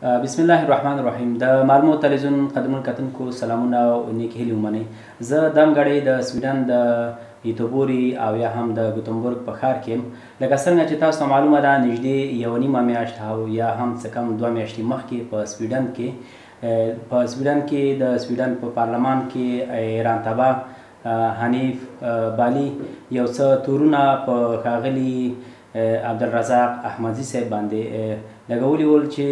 بسم الله الرحمن الرحیم. د معلومات تلویزیون قدمون کتونکو سلامونه او نیک هیلې ومنئ. زه دم غړی د سویډن د ایتوبوري او یا هم د ګوتنبورګ په ښار کې لکه څنګه چې تاسو معلومه ده نږدې یو نیمه میاشت او یا هم څه کم دوه میاشتې مخکې په سویډن کې په سویډن کې د سویډن په پارلمان کې ایران تبا حنیف بالی یو څه تورونه په ښاغلي عبدالرزاق احمدزي صاحب باندې لګولي ول چې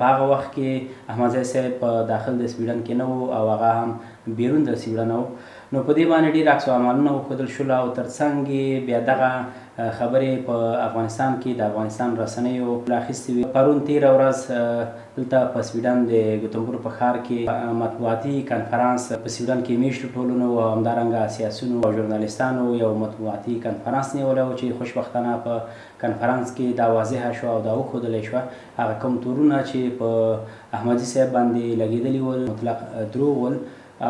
په هغه وخت کې احمدزي صاحب په داخل د سویډن کې نه وو او هغه هم بیرون د سویډن وو نو په دې باندې ډېر عکس العملونه وښودل شول او ترڅنګ بیا دغه خبرې په افغانستان کې د افغانستان رسنیو راخیستې وي پرون تېره ورځ دلته په سویډن د ګوتنبورګ په ښار کې مطبوعاتي کنفرانس په سویډن کې میشتو ټولنو او همدارنګه سیاسیونو او ژورنالیستانو یو مطبوعاتي کنفرانس نیولی و چې خوشبختانه په کنفرانس کې دا واضحه شوه او دا وښودلی شوه. هغه کوم تورونه چې په احمدي صاحب باندې لګېدلي ول مطلق دروغ ول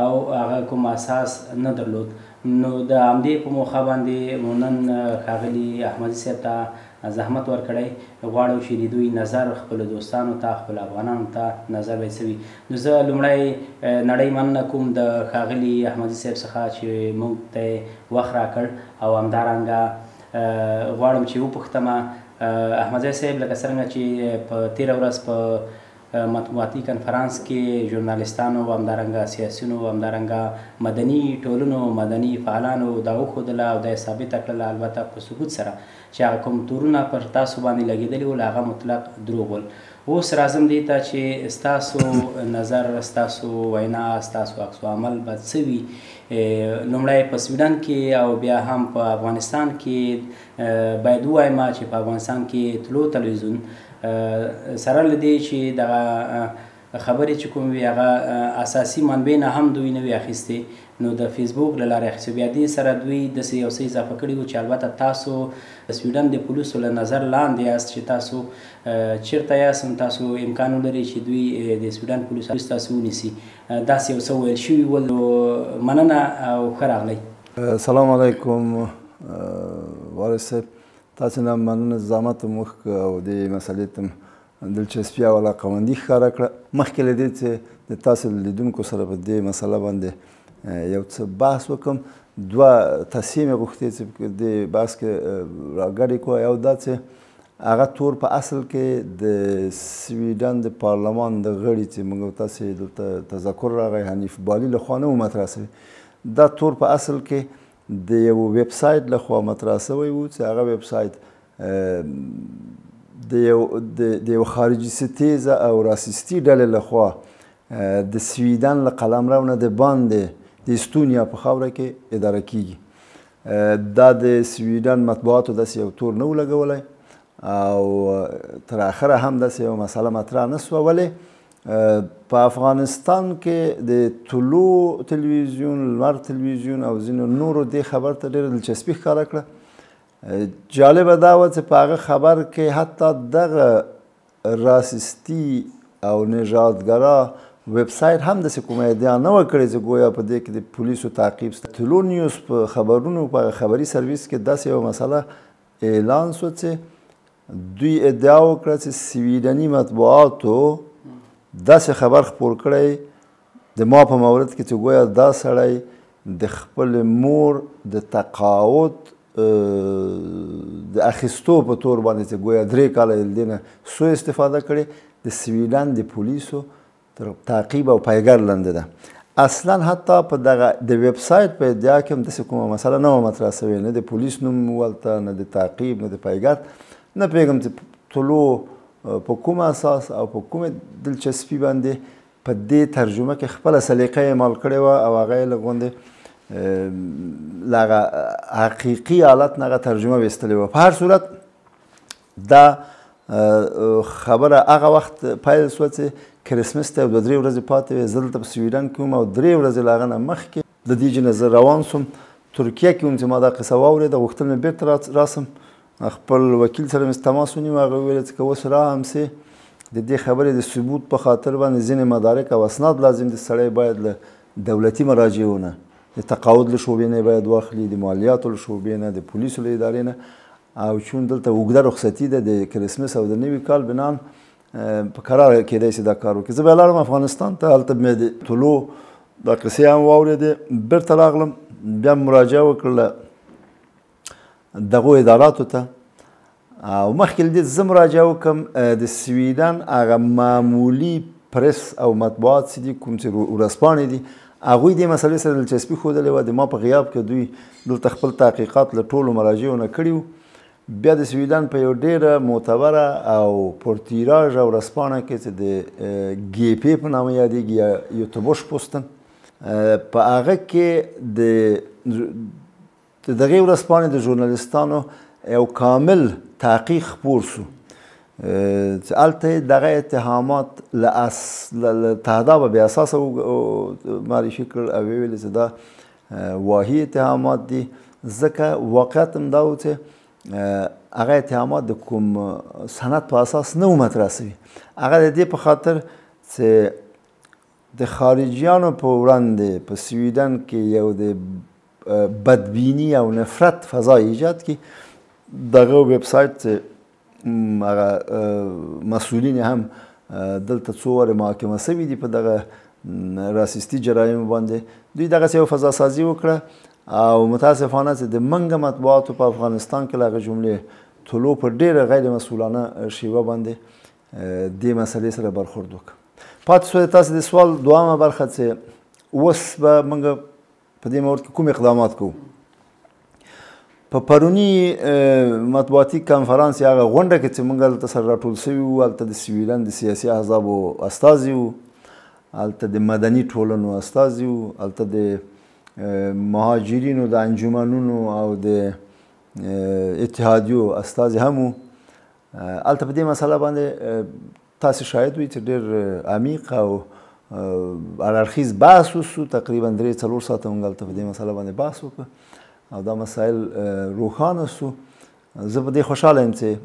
او هغه کوم اساس نه درلود نو د همدې په موخه باندې مو نن ښاغلي احمدي صاحب ته زحمت ورکړی. غواړو چې د دوی نظر خپلو دوستانو ته خپلو افغانانو ته نظر به څه وي نو زه لومړی نړۍ مننه کوم د ښاغلي احمدي صاحب څخه چې موږ ته وخت راکړ. او همدارنګه غواړم چې وپوښتم احمدزی صاحب لکه څرنګه چې په تېره ورځ په مطبوعاتي کنفرانس کې ژورنالیستانو او همدارنګه سیاسیونو او همدارنګه مدني ټولنو مدني فعالانو دا وښودله او دا یې ثابته کړله البته په ثبوت سره چې هغه کوم تورونه پر تاسو باندې لګېدلي ول هغه مطلق دروغ ول. اوس راځم دې ته چې ستاسو نظر ستاسو وینا ستاسو عکس عمل به څه وي. لومړی په سویډن کې او بیا هم په افغانستان کې باید ووایم چې په افغانستان کې تلو تلویزیون سره له دې چې دغه خبرې چې کوم وي هغه اساسي منبع نه هم دوی نه وي اخیستې نو د فیسبوک له لارې اخیستې بیا دې سره دوی داسې یو څه اضافه کړي وو چې البته تاسو د سویډن د پولیسو له نظر لاندې یاست چې تاسو چیرته یاست تاسو امکان ولري چې دوی د سویډن پولیسو تاسو ونیسي. داسې یو څه ویل شوي ول مننه او ښه راغلی سلام علیکم وارث تاسو نه مننه زحمت مخ او د مسلې ته دلچسپي او علاقمندي ښکاره کړه. مخکې له دې چې د تاسو لیدونکو سره په دې مسله باندې یو څه بحث وکم. دوه تصمیم غوښتې چې د بحث کې راګډې کو یو دا چې هغه تور په اصل کې د سویډن د پارلمان د غړي چې موږ تاسو دلته تذکر راغی حنیف بالی له خانه مطرح شوی. دا تور په اصل کې د یو ویب سایت له خوا مطرح شوی وو چې هغه ویب سایت د یو د یو خارجي ستیزه او راسیستي ډلې له خوا د سویډن له قلمرو نه د باندې د استونیا په خاوره کې اداره کیږي. دا د سویډن مطبوعاتو داسې یو تور نه لګولی او تر اخره هم داسې یو مسله مطرح نه سوه ولې په افغانستان کې د طلوع تلویزیون لمر تلویزیون او ځینو نورو دې خبر ته ډېره دلچسپي ښکاره کړه. جالبه دا وه چې په هغه خبر کې حتی دغه راسستی او نژادګرا ویب سایټ هم داسې کومه ادعا نه وه کړې چې گویا په دې کې د پولیسو تعقیب طلوع نیوز په خبرونو په خبري سرویس کې داسې یو مسله اعلان شو چې دوی ادعا وکړه چې سویډني مطبوعاتو داسې خبر خپور کړی د ما په مورد کې چې گویا دا سړی د خپل مور د تقاعد د اخیستو په تور باندې چې گویا درې کاله د نه سو استفاده کړي د سویډن د پولیسو تر تعقیب او پیګر لاندې ده. اصلا حتی په دغه د ویب سایت په ادعا کې هم داسې کومه مسله نه وه مطرح سوې نه د پولیس نوم ولته نه د تعقیب نه د پیګر نه پوهېږم چې طلوع په کوم اساس او په کوم دلچسپي باندې په دې ترجمه کې خپل سلیقه عمل کړې و او هغه له غوندې لغه حقيقي حالت نه ترجمه وستلې و په هر صورت دا خبره هغه وخت پیل شو چې کریسمس ته د درې ورځې پاتې وې زه دلته په سویډن کې او درې ورځې له هغه نه مخکې د دې جنه زه روان سوم ترکیه کې وم چې ما دا قصه واورېده غوښتل مې بېرته راسم خپل وکیل سره مې تماس ونیو هغه ویل چې اوس راهم سي د دې خبرې د ثبوت په خاطر باندې ځینې مدارک او اسناد لازم دي سړی باید له دولتي مراجعونه د تقاعد له شعبې نه باید واخلي د مالیاتو له شعبې نه د پولیسو له ادارې نه. او چون دلته اوږده رخصتي ده د کریسمس او د نوي کال بنان په قرار کېدای شي دا کار وکړي. زه بیا لاړم افغانستان ته هلته مې د طلوع دا قصې هم واورېدې. بیرته راغلم بیا مراجعه وکړله دغو اداراتو ته. او مخکې دې زه مراجعه وکړم د سویډن هغه معمولي پرس او مطبوعات چې کوم چې ورځپاڼې دي. هغوی دې مسلې سره دلچسپي ښودلې وه د ما په غیاب کې دوی دلته خپل تحقیقات له ټولو مراجعو نه کړي وو. بیا د سویډن په یو ډیره معتبره او پرتیراژ او ورځپاڼه کې چې د GP په نامه یادېږي یا Göteborgs-Posten. په هغه کې د دغه ورځپاڼې د ژورنالیستانو یو کامل تحقیق خپور شو چې الته دغه اتهامات له اس له تهداب بې اساس معرفي کړ او ویل چې دا واهي اتهامات دي ځکه واقعیت هم دا و چې هغه اتهامات د کوم سند په اساس نه مطرح شوي هغه د دې په خاطر چې د خارجيانو په وړاندې په سویډن کې یو د بدبینی او نفرت فضا ایجاد کی. دغه ویب سایت هغه مسولین هم دلته څو واره محاکمه شوي دي په دغه راسیستي جرایم باندې. دوی دغه یو فضا سازي وکړه او متاسفانه چې د منګه مطبوعاتو په افغانستان کې لغه جملې طلوع په ډیره غیر مسولانه شیوه باندې دې مسلې سره برخورد وکړه پاتې سو تاسو د سوال دوامه برخه چې اوس به موږ په دې مورد کې کوم اقدامات کوو؟ په پرونی مطبوعاتي کانفرانس هغه غونډه کې چې موږ هلته سره راټول شوي وو هلته د سویډن د سیاسي احزابو استازي وو هلته د مدني ټولنو استازي وو هلته د مهاجرینو د انجمنونو او د اتحادیو استازي هم وو. هلته په دې مسله باندې تاسو شاید وي چې ډېر عمیق او هررخیز بحث وسو تقریبا درې څلور ساعته موږ هلته په دې مسله باندې بحث وکړو او دا مسایل روښانه سو زه په دې خوشاله یم چې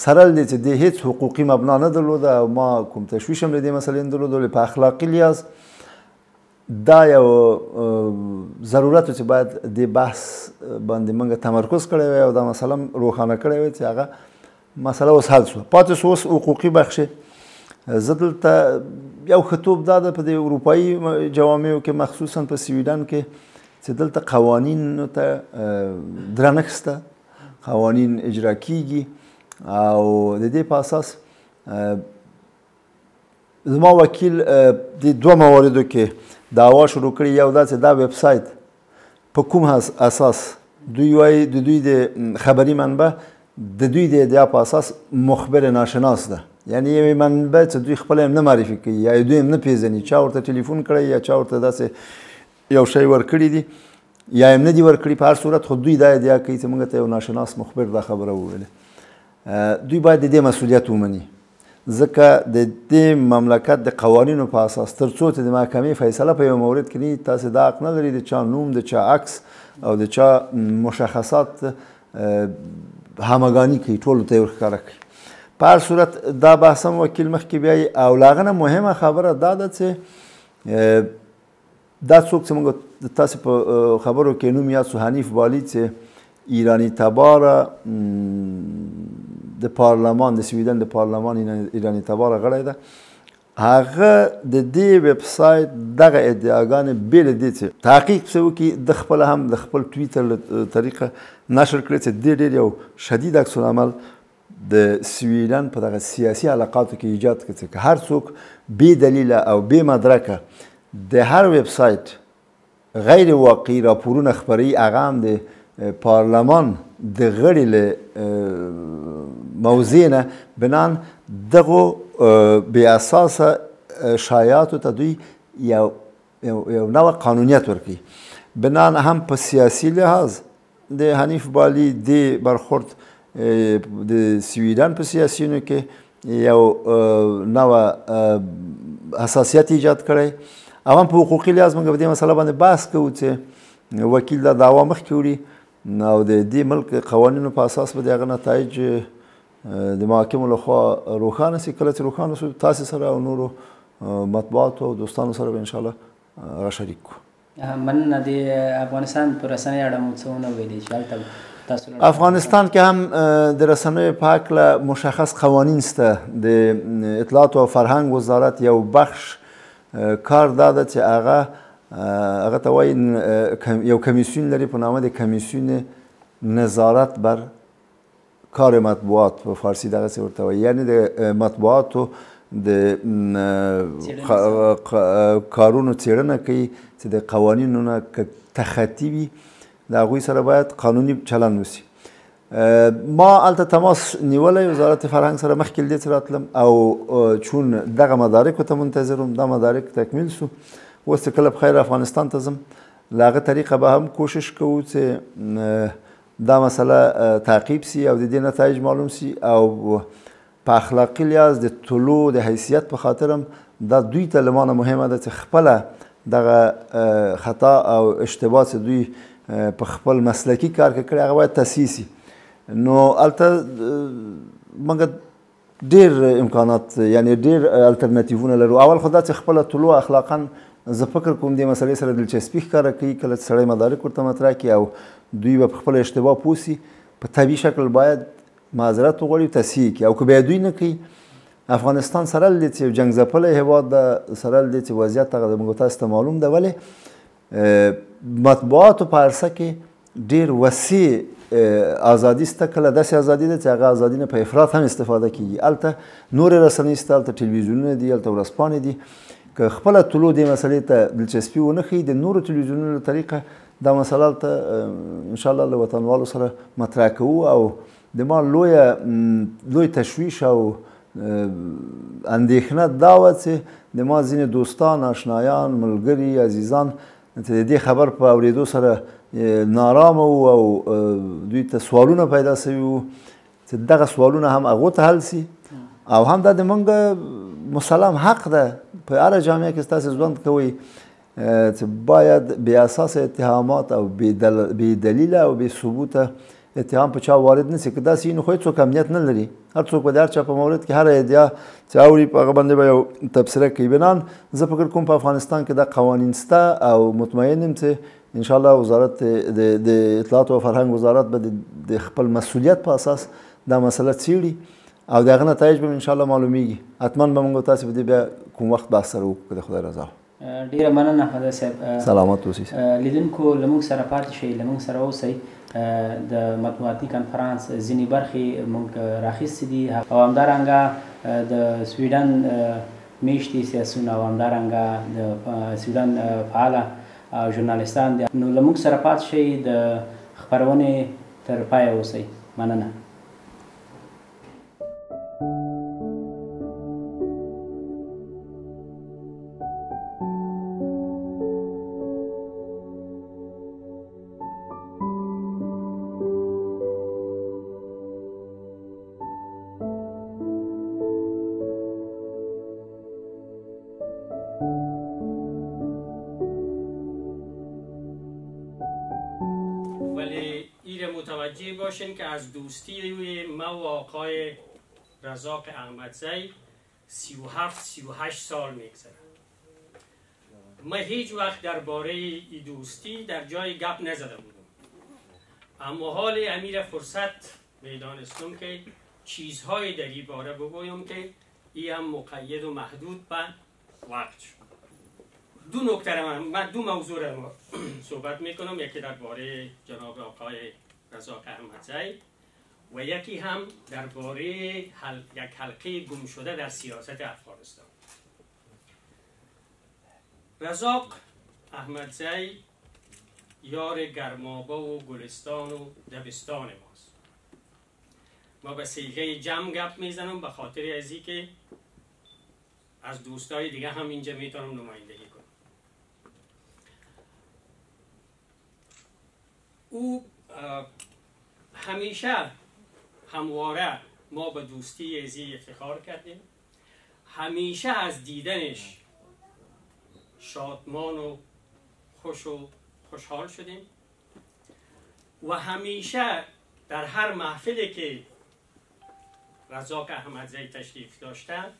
سره دې چې د هیڅ حقوقي مبنا نه درلوده او ما کوم تشویش هم له دې مسلې نه درلوده په اخلاقي لحاظ دا یو ضرورت چې باید د بحث باندې موږ تمرکز کړی وای او دا مسله روښانه کړی وای چې هغه مسله اوس حل شو پاتې اوس حقوقي بخش زه دلته یو خطوب دا د په اروپایي جوامعو کې مخصوصا په سویډن کې چې دلته قوانین ته درنښت قوانین اجرا کیږي او د دې په اساس زما وکیل د دوه مواردو کې داوا شروع کړی یو دا چې دا ویب سایت په کوم اساس دوی وایي د دوی د خبري منبع د دوی د ادعا په اساس مخبر ناشناس ده یعنی یو منبع چې دوی خپل هم نه معرفي کوي یا دوی هم نه پیژني چا ورته ټلیفون کړی یا چا ورته داسې یو شی ورکړی دي یا هم نه دی ورکړي په هر صورت خو دوی دا ادعا کوي چې موږ ته یو ناشناس مخبر دا خبره وویله دوی باید د دې مسولیت ومني. ځکه د دې مملکت د قوانینو په اساس تر څو چې د محکمې فیصله په یو مورد کې نه تاسو دا حق نه لري د چا نوم د چا عکس او د چا مشخصات همگانی کوي ټولو ته ورښکاره کوي په هر صورت دا بحث هم وکیل مخکې بیایي او له هغه نه مهمه خبره دا ده چې دا څوک چې موږ تاسو په خبرو کې نوم یا سو حنیف والی چې ایرانی تباره د پارلمان د سویډن د پارلمان ایرانی تباره غړی ده. هغه د دې ویب سایت دغه ادعاګانې بیل دي چې تحقیق څه وکي د خپل هم د خپل ټویټر طریقه نشر کړی چې ډېر ډېر یو شدید عکس العمل د سویډن په دغه سیاسي علاقاتو کې ایجاد کړي چې هر څوک بې دلیله او بې مدرکه د هر ویب سایت غیر واقعي راپورونه خبري هغه هم د پارلمان د غړي له موضوع نه. بنان دغه بې اساسه شایعاتو ته دوی یو یو نوع قانونیت ورکړي بنان هم په سیاسي لحاظ د حنیف بالی د برخورد د سویډن په سیاسيونو کې یو نوع حساسیت ایجاد کړی او هم په حقوقي لحاظ موږ په دې مسله باندې بحث کوو چې وکیل دا دعوا مخکې وړي او د دې ملک قوانینو په اساس به د هغه نتایج د محاکمو لخوا روښانه سي کله چې روښانه سو تاسو سره او نورو مطبوعاتو او دوستانو سره به ان شاء الله هغه شریک کو مننه د افغانستان پر رسنۍ اړه مو څه ونه ویلي چې هلته افغانستان که هم در رسانه پاک مشخص قوانین است. د اطلاعات او فرهنګ وزارت یو بخش کار داده چې هغه هغه ته وایي یو کمیسیون لري په نامه د کمیسیون نظارت بر کار مطبوعات. په فارسی دغه څه ورته وایي. یعنی د مطبوعاتو د کارونو څیړنه کوي چې د قوانینو نه تخطی وي د هغوی سره باید قانوني چلند وسی ما الته تماس نیولې وزارت فرهنګ سره مخکې دې راتلم او چون دغه مدارک ته منتظرم دا مدارک تکمیل شو. اوس کله بخیر افغانستان ته زم لاغه طریقه به هم کوشش کوو چې دا مسله تعقیب سی او د دې نتایج معلوم سی او په اخلاقی لحاظ د طلوع د حیثیت په خاطرم دا دوی ته لمانه مهمه ده چې خپله دغه خطا او اشتباه دوی په خپل مسلکی کار کې کړی هغه باید تاسیسي نو الته موږ ډیر امکانات یعنی ډیر الټرناتیوونه لرو. اول خدا چې خپل طلوع اخلاقا زه فکر کوم دې مسلې سره دلچسپي ښکاره کوي کله چې سړی مدارک ورته مطرح کړي او دوی به خپل اشتباه پوسی په طبیعي شکل باید معذرت وغواړي تصحیح کړي. او که بیا دوی نه کوي افغانستان سره لدې چې جنگ ځپلی هیواد ده سره لدې چې وضعیت هغه موږ تاسو ته معلوم ده. ولې مطبوعاتو په عرصه کې ډیر وسیع ازادي سته. کله داسې ازادي ده چې هغه ازادي نه په افراط هم استفاده کیږي. الته نور رسنۍ سته الته ټلویزیونونه دي الته ورځپاڼې دي. که خپل طلوع دې مسلې ته دلچسپي ونه ښیي د نورو ټلویزیونونو له دا مسله ته ان شاء الله له وطنوالو سره مطرح کوو. او د ما لویه لوی تشویش او اندېښنه دا وه چې د ما ځینې دوستان آشنایان ملګري عزیزان د دې خبر په اورېدو سره نارامه وو او دوی ته سوالونه پیدا سوي وو. چې دغه سوالونه هم هغو ته حل سي او هم دا د موږ مسلم حق ده. په هره جامعه کې ستاسو ژوند کوئ. چې باید بې اساس اتهامات او بې دلیل او بې ثبوته اتهام په چا وارد نسی که داسې نو خو څوک امنیت نه لري هر څوک به د هر چا په مورد کې هر ادعا چې اوري په باندې به یو تبصره کوي. بنان زه فکر کوم په افغانستان کې دا قوانین سته او مطمئن یم چې ان شاء الله وزارت د اطلاعات او فرهنګ وزارت به د خپل مسولیت په اساس دا مسله څیړي او دغه نتایج به ان شاء الله معلومیږي حتما به موږ تاسو به بیا کوم وخت بحث سره وکړو خدای رضا. ډیره مننه حضرت صاحب. سلامت اوسئ. لیدونکو لمونږ سره پاتې شئ لمونږ سره اوسئ د مطبوعاتي کنفرانس ځینې برخې موږ راخیستې دي. او همدارنګه د سویډن میشتي سیاسونه او همدارنګه د سویډن فعاله ژورنالیستان دي. نو لمونږ سره پاتې شئ د خپرونې تر پای اوسئ. مننه از دوستی ما و آقای رزاق احمدزی 37 38 سال میگذره ما هیچ وقت درباره ای دوستی در جای گپ نزده بودم اما حال امیر فرصت می‌دانستم که چیزهای در این باره بگویم که ای هم مقید و محدود به وقت دو نکته من, من دو موضوع رو صحبت می‌کنم. یکی درباره جناب آقای رزاق احمدزی و یکی هم درباره حل... یک حلقه گم شده در سیاست افغانستان. رزاق احمدزی یار گرمابا و گلستان و دبستان ماست. ما به سیغه جمع گپ می‌زنم به خاطر ازی که از دوستای دیگه هم اینجا می‌تونم نمایندگی کنم. او همیشه همواره ما به دوستی ازی افتخار کردیم. همیشه از دیدنش شادمان و خوش و خوشحال شدیم. و همیشه در هر محفلی که رزاق احمدزی تشریف داشتن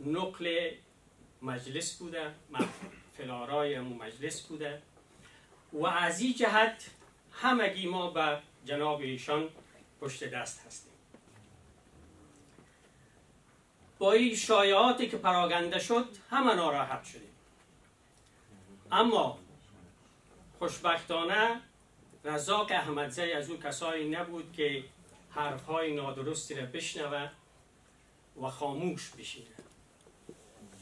نقل مجلس بوده فلارای مجلس بوده. و از این جهت همگی ما به جناب ایشان پشت دست هستیم. با این شایعاتی که پراگنده شد همه ناراحت شدیم. اما خوشبختانه رزاق احمدزی از او کسایی نبود که حرفهای نادرستی را بشنود و خاموش بشینه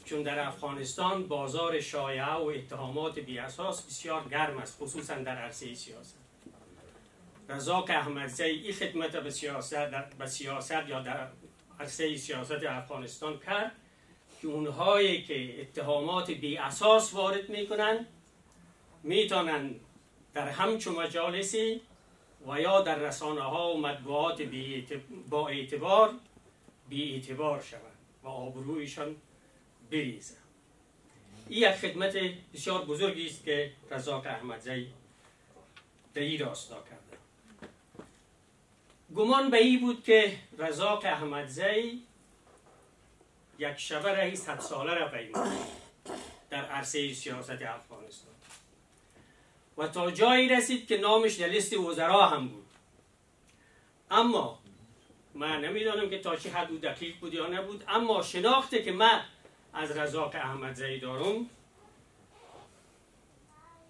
چون در افغانستان بازار شایعه و اتهامات بی اساس بسیار گرم است خصوصا در عرصه سیاست. رزاق احمدزی این خدمت به سیاست, به سیاست یا در عرصه سیاست افغانستان کرد که اونهایی که اتهامات بی اساس وارد می‌کنن می‌تونن در همچو مجالسی و یا در رسانه ها و مطبوعات با اعتبار بی اعتبار شوند و آبرویشان بریزه این یک خدمت بسیار بزرگی است که رزاق احمدزی در این راستا کرده گمان به این بود که رزاق احمدزی یک شبه رئیس صد ساله را پیمود در عرصه سیاست افغانستان. و تا جایی رسید که نامش در لیست وزرا هم بود. اما من نمی‌دانم که تا چه حد دقیق بود یا نبود اما شناخته که من از رزاق احمدزی دارم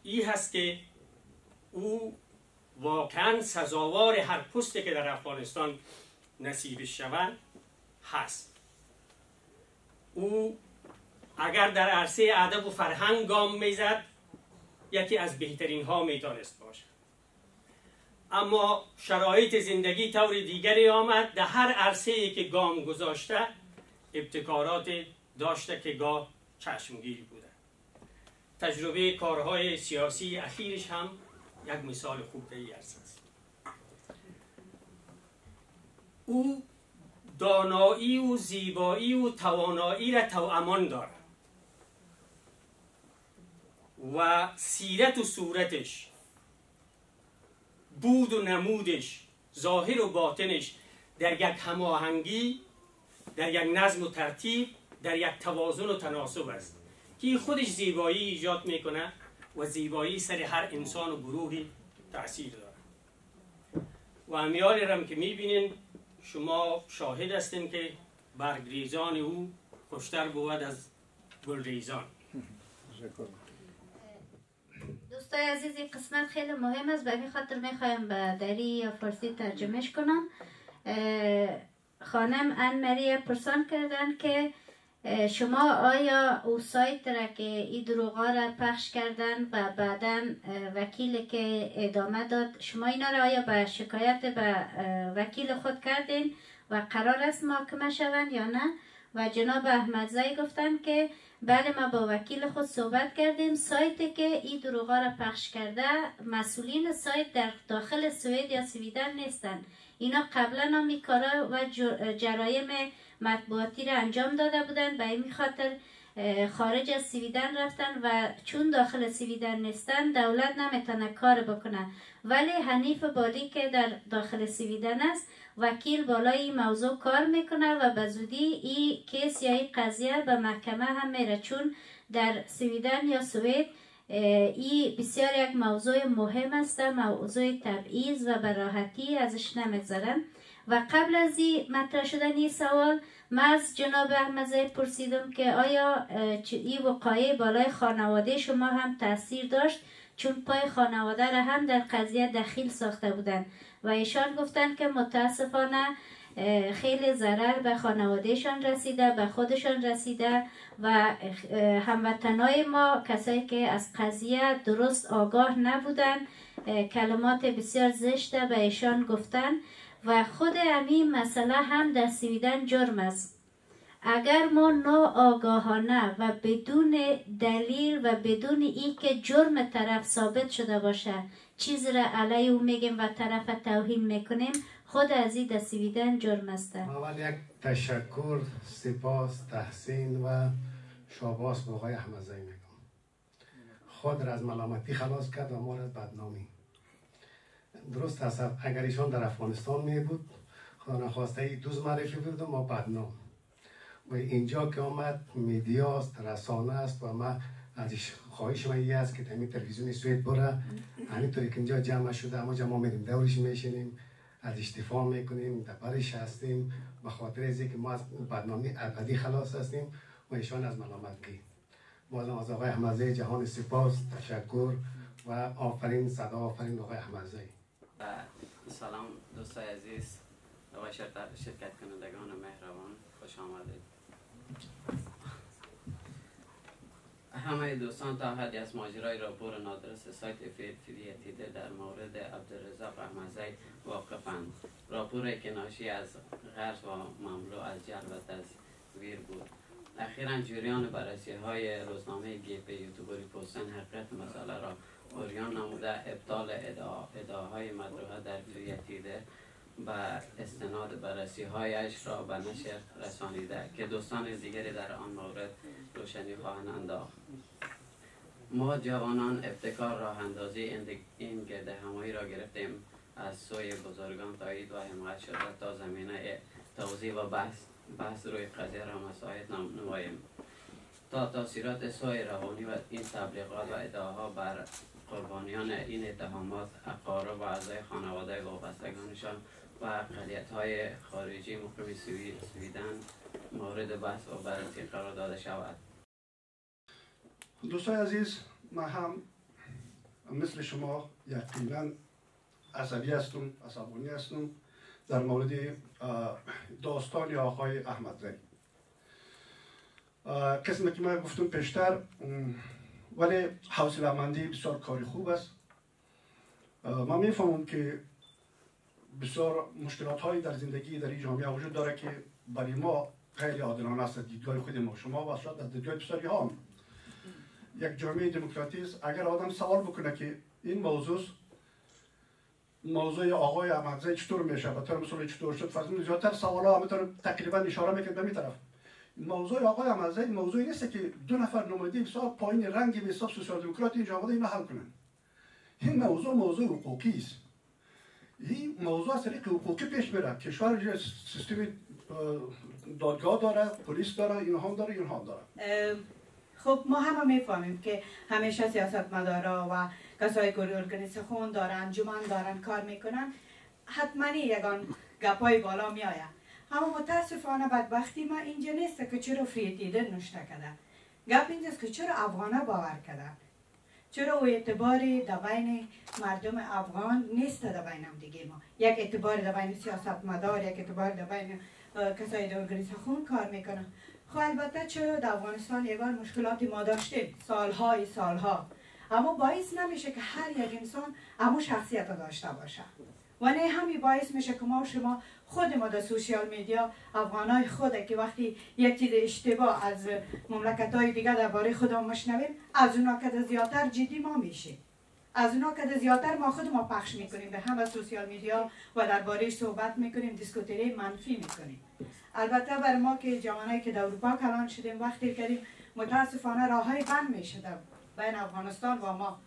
این هست که او واقعا سزاوار هر پستی که در افغانستان نصیب شود هست. او اگر در عرصه ادب و فرهنگ گام می‌زد یکی از بهترین ها می‌تونست باشد. اما شرایط زندگی طور دیگری آمد در هر عرصه ای که گام گذاشته ابتکارات داشته که گاه چشمگیر بوده. تجربه کارهای سیاسی اخیرش هم یک مثال خوب به است. او دانایی و زیبایی و توانایی را توامان دارد. و سیرت و صورتش بود و نمودش ظاهر و باطنش در یک هماهنگی در یک نظم و ترتیب در یک توازن و تناسب است. که خودش زیبایی ایجاد می‌کنه و زیبایی سر هر انسان و گروهی تاثیر داره و امیال رم که می‌بینین شما شاهد هستین که برگریزان او خوشتر بود از گلریزان. دوستای عزیز این قسمت خیلی مهم است. به این خاطر می‌خوایم به دری یا فارسی ترجمهش کنم. خانم ان مری پرسان کردن که شما آیا او سایت را که این را پخش کردن و بعدا وکیل که ادامه داد شما اینا را آیا به شکایت به وکیل خود کردین و قرار است محاکمه شوند یا نه؟ و جناب احمدزایی گفتن که بله ما با وکیل خود صحبت کردیم. سایتی که این دروغا را پخش کرده مسئولین سایت در داخل سوئد یا سویدن نیستند. اینا قبلا هم کارا و جرایم مطبوعاتی را انجام داده بودند به این خاطر خارج از سویدن رفتن و چون داخل سویدن نیستن دولت نمی‌تونه کار بکنه. ولی حنیف بالی که در داخل سویدن است وکیل بالای این موضوع کار می‌کنه و به زودی این کیس یا این قضیه به محکمه هم میره. چون در سویدن یا سوئد ای بسیار یک موضوع مهم است موضوع تبعیض و براحتی ازش نمیگذرن. و قبل از این مطرح شدن این سوال من از جناب احمدزی پرسیدم که آیا این وقایع بالای خانواده شما هم تاثیر داشت؟ چون پای خانواده را هم در قضیه دخیل ساخته بودند و ایشان گفتند که متاسفانه خیلی ضرر به خانوادهشان رسیده به خودشان رسیده و هموطنای ما کسایی که از قضیه درست آگاه نبودن کلمات بسیار زشته به ایشان گفتن و خود همین مسئله هم در سویدن جرم است. اگر ما آگاهانه و بدون دلیل و بدون ای که جرم طرف ثابت شده باشه چیز را علیه او میگیم و طرف توهین می‌کنیم خود از این سویدن جرم است. اول یک تشکر سپاس تحسین و شاباس به آقای احمدزی میگم. خود را از ملامتی خلاص کرد و ما را بدنامی. درست است. اگر ایشان در افغانستان می بود خدا نخواسته ای دوز معرفی بود ما بدنام. و اینجا که آمد میدیاست رسانه است و ما ازش خواهش من یه است که تمی تلویزیون سوئد بره. همینطوری که اینجا جمع شده اما جمع میریم دورش میشینیم از دفاع می‌کنیم برش هستیم. به خاطر از که ما از بدنامی ابدی خلاص هستیم و ایشان از ملامتگی. بازم از آقای احمدزی جهان سپاس تشکر و آفرین صدا آفرین آقای احمدزی. سلام دوستای عزیز. و شرکت کنندگان مهربان خوش آمدید. همه دوستان تا حدی از ماجرای راپور نادرس سایت فیدیتیده در مورد عبدالرزاق احمدزی واقفند. راپوری که ناشی از غرض و مملو از جلب و تصویر بود. اخیرا جریان بررسی های روزنامه گیپ یوتیوبری پوستن حقیقت مسئله را اوریان نموده ابطال ادعاهای مطروحه در فیدیتیده و استناد بررسی هایش را به نشر رسانیده که دوستان دیگری در آن مورد روشنی خواهند انداخت. ما جوانان ابتکار راه اندازی این گرده همایی را گرفتیم. از سوی بزرگان تایید و حمایت شده تا زمینه توضیح و بحث, بحث روی قضیه را مساعد نماییم. تا تاثیرات سوی روانی و این تبلیغات و ادعاها بر قربانیان این اتهامات اقارب و اعضای خانواده وابستگانشان و اقلیت های خارجی مقیم سویدن مورد بحث و بررسی قرار داده شود. دوستای عزیز من هم مثل شما یقینا عصبی هستم عصبانی هستم در مورد داستان آقای احمد زی قسمی که من گفتم پیشتر ولی حوصله مندی بسیار کاری خوب است. من می‌فهمم که بسیار مشکلات هایی در زندگی در این جامعه وجود داره که برای ما خیلی عادلانه است. دیدگاه خود ما شما و شاید از دیدگاه بسیاری ها یک جامعه دموکراتی اگر آدم سوال بکنه که این موضوع موضوع آقای احمدزی چطور میشه به طور چطور شد؟ فرض زیادتر سوالا همه تقریبا اشاره می‌کنه به طرف. موضوع آقای احمدزی موضوعی نیست که دو نفر نماینده بسیار پایین رنگی به حساب سوسیال دموکرات اینجا آمده اینو حل کنن. این موضوع موضوع حقوقی است. این موضوع از طریق حقوقی پیش میره کشور سیستم دادگاه داره پلیس داره اینها داره اینها داره. خب ما همه می‌فهمیم که همیشه سیاست مدارا و کسای گروه خون دارن انجمن دارن کار می‌کنن. حتما یگان گپای بالا میآید. اما متاسفانه بدبختی ما اینجا نیست که چرا فریتیده نشته کده گپ اینجاست که چرا افغانه باور کردن چرا او اعتبار در بین مردم افغان نیست در بین هم دیگه ما. یک اعتبار در بین سیاست مدار یک اعتبار در بین کسای در خون کار می‌کنن. خب البته چرا در افغانستان یگان مشکلاتی ما داشتیم؟ سالهای سالها. اما باعث نمیشه که هر یک انسان امو شخصیت داشته باشه. و نه همین باعث میشه که ما شما خود ما در سوشیال میدیا افغانای خوده که وقتی یک چیز اشتباه از مملکت های دیگه درباره خودمون مشنویم از اونا که زیادتر جدی ما میشه از اونا که زیادتر ما خود ما پخش می‌کنیم. به هم سوشیال میدیا و درباره صحبت می‌کنیم دیسکوتری منفی می‌کنیم. البته بر ما که جوانایی که در اروپا کلان شدیم وقتی کردیم متاسفانه راه های بند میشه بین افغانستان و ما.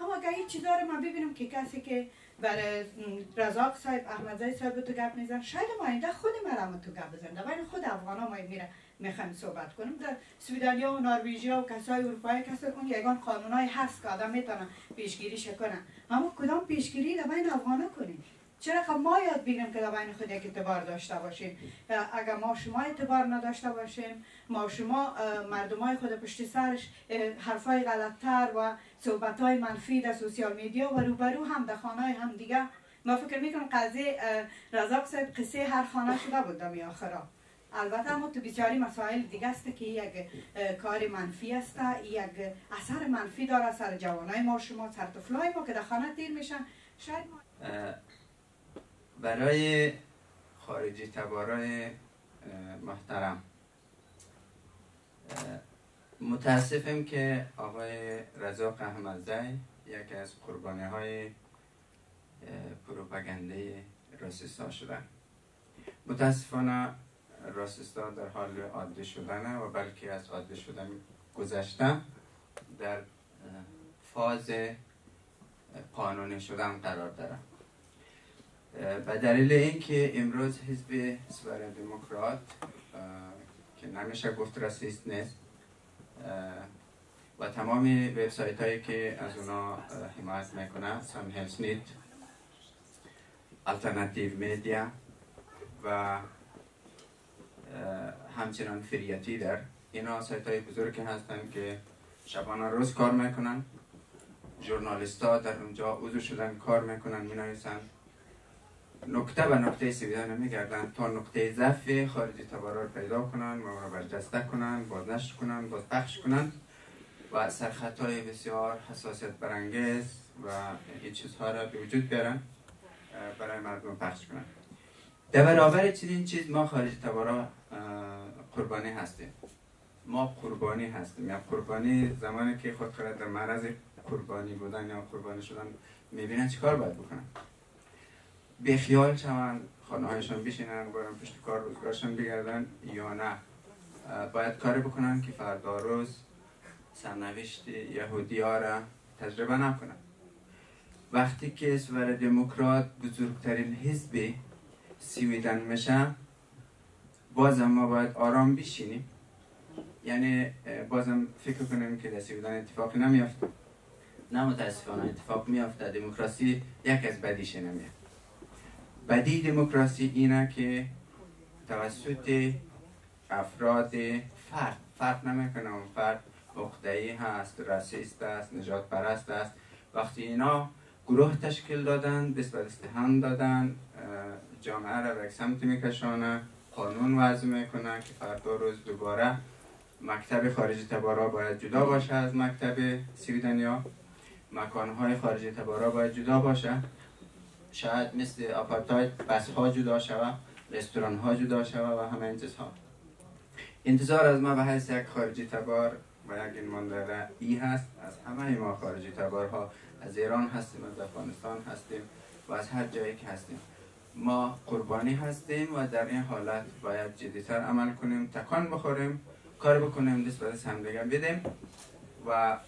اما اگر هیچ چیزا رو من ببینم که کسی که برای رزاق صاحب احمدزای صاحب تو گپ میزن شاید ما اینجا خود مرام تو گپ بزن بین خود افغان ها ما میره می‌خوایم صحبت کنیم. در سویدالیا و نروژیا و کسای اروپایی کسی اون یگان قانونای هست که آدم می‌تونن پیشگیری کنن اما کدام پیشگیری در بین افغان کنیم؟ چرا ما یاد بگیریم که در بین خود یک اعتبار داشته باشیم. اگر ما شما اعتبار نداشته باشیم ما شما مردمای خود پشت سرش حرفای غلطتر و صحبت های منفی در سوسیال میدیا و روبرو هم در خانه هم دیگه. ما فکر می‌کنم قضیه رزاق صاحب قصه هر خانه شده بود در آخرا البته اما تو بیچاری مسائل دیگه است که یک کار منفی است یک اثر منفی داره سر جوانای ما شما سر طفلای ما که در خانه دیر میشن. شاید ما برای خارجی تبارای محترم متاسفم که آقای رزاق احمدزی یکی از قربانی های پروپاگنده راسیستا شدن متاسفانه راسیستا در حال عادی شدن و بلکه از عادی شدن گذشتن در فاز قانونی شدن قرار دارن به دلیل اینکه امروز حزب سوار دموکرات که نمیشه گفت راسیست نیست و تمام وبسایت هایی که از اونا حمایت می‌کنه سان هلسنیت الترناتیو میدیا و همچنان فریتی در اینا سایت های بزرگی هستن که شبانه روز کار می‌کنن. ژورنالیست ها در اونجا عضو شدن کار می‌کنن می نویسن نکته به نکته سویدان میگردن تا نکته ضعف خارجی تبارا رو پیدا کنن و رو برجسته کنن بازنشر کنن باز پخش کنن و سرخطای بسیار حساسیت برانگیز و این چیزها را به وجود بیارن برای مردم پخش کنن. در برابر چنین چیز ما خارج تبارا قربانی هستیم. ما قربانی هستیم. یا قربانی زمانی که خود خود در معرض قربانی بودن یا قربانی شدن می‌بینن چیکار باید بکنن؟ به خیال شوند خانه هایشان بشینن برن پشت کار روزگارشان بگردن یا نه. باید کاری بکنن که فردا روز سرنوشت یهودی ها را تجربه نکنن. وقتی که سوار دموکرات بزرگترین حزب سویدن میشه بازم ما باید آرام بشینیم. یعنی بازم فکر کنیم که در سویدن اتفاقی نمیافته. نه متاسفانه اتفاق میافته. دموکراسی یک از بدیش نمیاد. بدی دموکراسی اینه که توسط افراد فرد فرد نمی‌کنه اون فرد اقدهی هست رسیست است نجات پرست است. وقتی اینا گروه تشکیل دادن دست به هم دادن جامعه را به سمت میکشانه قانون وضع می‌کنه که فردا روز دوباره مکتب خارجی تبارا باید جدا باشه از مکتب سویدنیا. مکانهای خارجی تبارا باید جدا باشه. شاید مثل آپارتاید بس ها جدا شوه رستوران ها جدا شوه و همه این چیزها. انتظار از ما به حیث یک خارجی تبار و یک ایمانداره ای هست. از همه ما خارجی تبارها از ایران هستیم از افغانستان هستیم و از هر جایی که هستیم. ما قربانی هستیم و در این حالت باید جدیتر عمل کنیم تکان بخوریم کار بکنیم دست به دست همدیگه بدیم و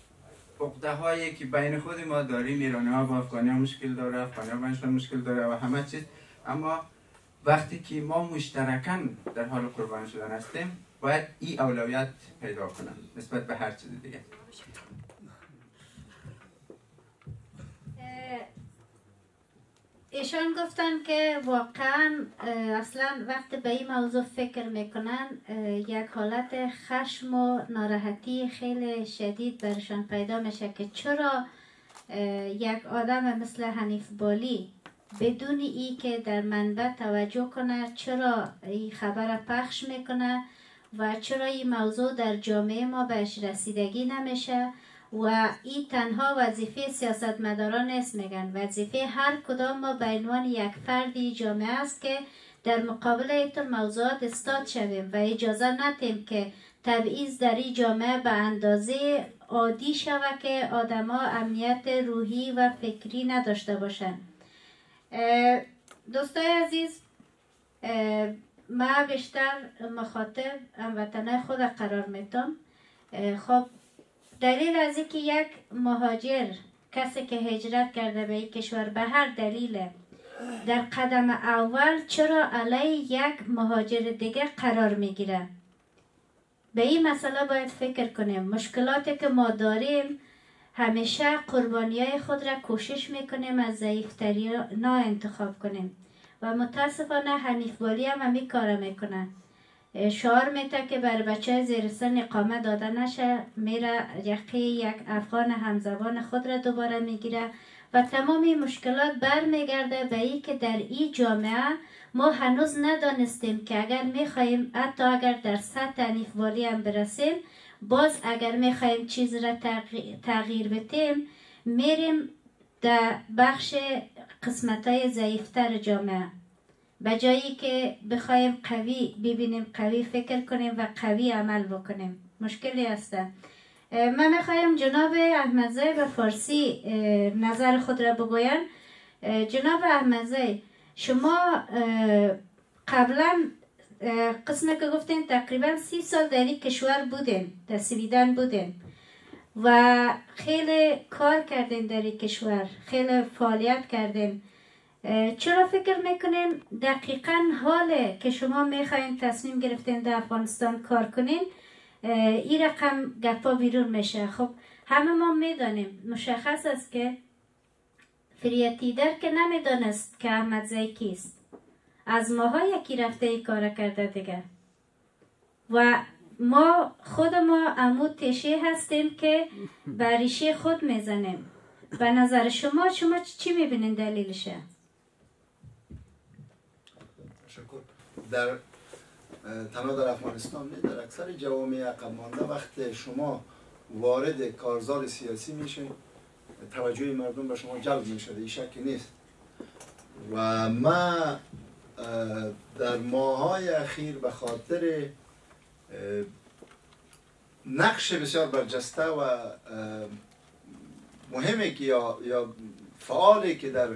عقده هایی که بین خود ما داریم ایرانی ها با افغانی ها مشکل داره افغانی ها مشکل داره و همه چیز. اما وقتی که ما مشترکن در حال قربانی شدن هستیم باید این اولویت پیدا کنن نسبت به هر چیز دیگه. ایشان گفتن که واقعا اصلا وقت به این موضوع فکر می‌کنن یک حالت خشم و ناراحتی خیلی شدید برشان پیدا میشه که چرا یک آدم مثل حنیف بالی بدون ای که در منبع توجه کنه چرا این خبر پخش می‌کنه و چرا این موضوع در جامعه ما بهش رسیدگی نمیشه؟ و این تنها وظیفه سیاستمداران نیست میگن. وظیفه هر کدام ما به عنوان یک فردی جامعه است که در مقابل این موضوعات استاد شویم و اجازه ندیم که تبعیض در این جامعه به اندازه عادی شود که آدما امنیت روحی و فکری نداشته باشند. دوستای عزیز ما بیشتر مخاطب هموطنه خود قرار میتم خب دلیل از اینکه یک مهاجر کسی که هجرت کرده به این کشور به هر دلیل در قدم اول چرا علیه یک مهاجر دیگه قرار می‌گیره؟ به این مسئله باید فکر کنیم. مشکلاتی که ما داریم همیشه قربانی های خود را کوشش می‌کنیم از ضعیفتری نا انتخاب کنیم و متاسفانه حنیف بالی هم همی کار می‌کنن شعار میته که بر بچه زیر سن اقامه داده نشه. میره یقی یک افغان همزبان خود را دوباره می‌گیره و تمامی مشکلات برمیگرده به ای که در این جامعه ما هنوز ندانستیم که اگر می‌خواهیم حتی اگر در سطح انیفوالی هم برسیم باز اگر می‌خواهیم چیز را تغییر بدیم میریم در بخش قسمت های ضعیفتر جامعه. به جایی که بخوایم قوی ببینیم قوی فکر کنیم و قوی عمل بکنیم. مشکلی هسته من می‌خوایم جناب احمدزای به فارسی نظر خود را بگویم جناب احمدزای شما قبلا قسم که گفتین تقریبا سی سال در این کشور بودین در سویدن بودین و خیلی کار کردین در این کشور خیلی فعالیت کردین. چرا فکر می‌کنین دقیقا حاله که شما می‌خواین تصمیم گرفتین در افغانستان کار کنین؟ این رقم گپا بیرون میشه. خب همه ما می‌دانیم. مشخص است که فریتیدر که نمی‌دانست که احمد زی کیست. از ماها یکی رفته ای کار کرده دیگه. و ما خود ما عمود تشی هستیم که بریشه خود می‌زنیم. به نظر شما شما چی می‌بینین دلیلشه تشکر در تنها در افغانستان نه در اکثر جوامع عقب مانده وقت شما وارد کارزار سیاسی میشه توجه مردم به شما جلب میشه این شکی نیست. و ما در ماهای اخیر به خاطر نقش بسیار برجسته و مهمی که یا فعالی که در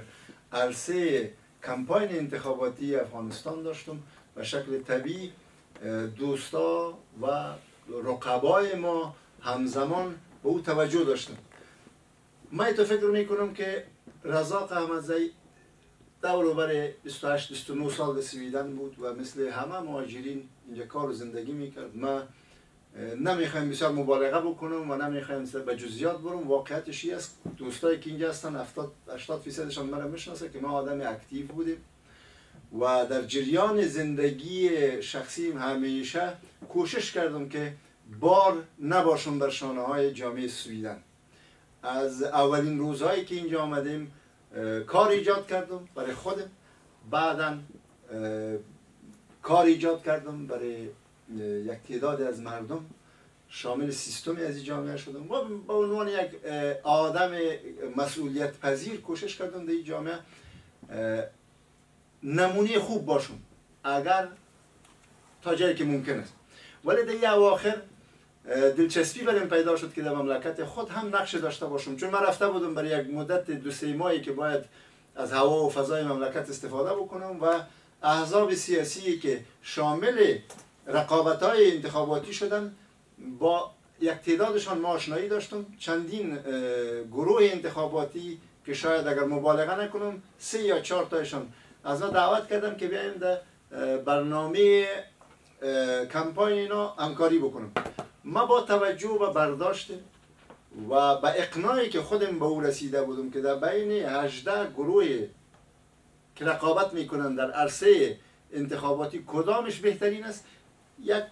عرصه کمپاین انتخاباتی افغانستان داشتم به شکل طبیعی دوستا و رقبای ما همزمان به او توجه داشتم من تو فکر می‌کنم که رزاق احمدزی دور بر 28 29 سال در سویدن بود و مثل همه مهاجرین اینجا کار و زندگی می‌کرد. ما نمی‌خوایم بسیار مبالغه بکنم و نمی‌خوایم به جزئیات برم. واقعیتش است. دوستایی که اینجا هستن 70 80 فیصدشان مرا می‌شناسه که ما آدم اکتیو بودیم. و در جریان زندگی شخصیم همیشه کوشش کردم که بار نباشم بر شانه های جامعه سویدن. از اولین روزهایی که اینجا آمدیم کار ایجاد کردم برای خودم. بعدا کار ایجاد کردم برای یک تعداد از مردم. شامل سیستمی از این جامعه شدم. و به عنوان یک آدم مسئولیت پذیر کوشش کردم در این جامعه. نمونه خوب باشم اگر تا جایی که ممکن است. ولی در این اواخر دلچسپی بریم پیدا شد که در مملکت خود هم نقش داشته باشم. چون من رفته بودم برای یک مدت دو سه ماهی که باید از هوا و فضای مملکت استفاده بکنم و احزاب سیاسی که شامل رقابت های انتخاباتی شدن با یک تعدادشان ما آشنایی داشتم. چندین گروه انتخاباتی که شاید اگر مبالغه نکنم سه یا چهار تایشان از دعوت کردم که بیایم در برنامه کمپاین اینا همکاری بکنم. ما با توجه و برداشت و به اقناعی که خودم به او رسیده بودم که در بین 18 گروه که رقابت می‌کنن در عرصه انتخاباتی کدامش بهترین است یک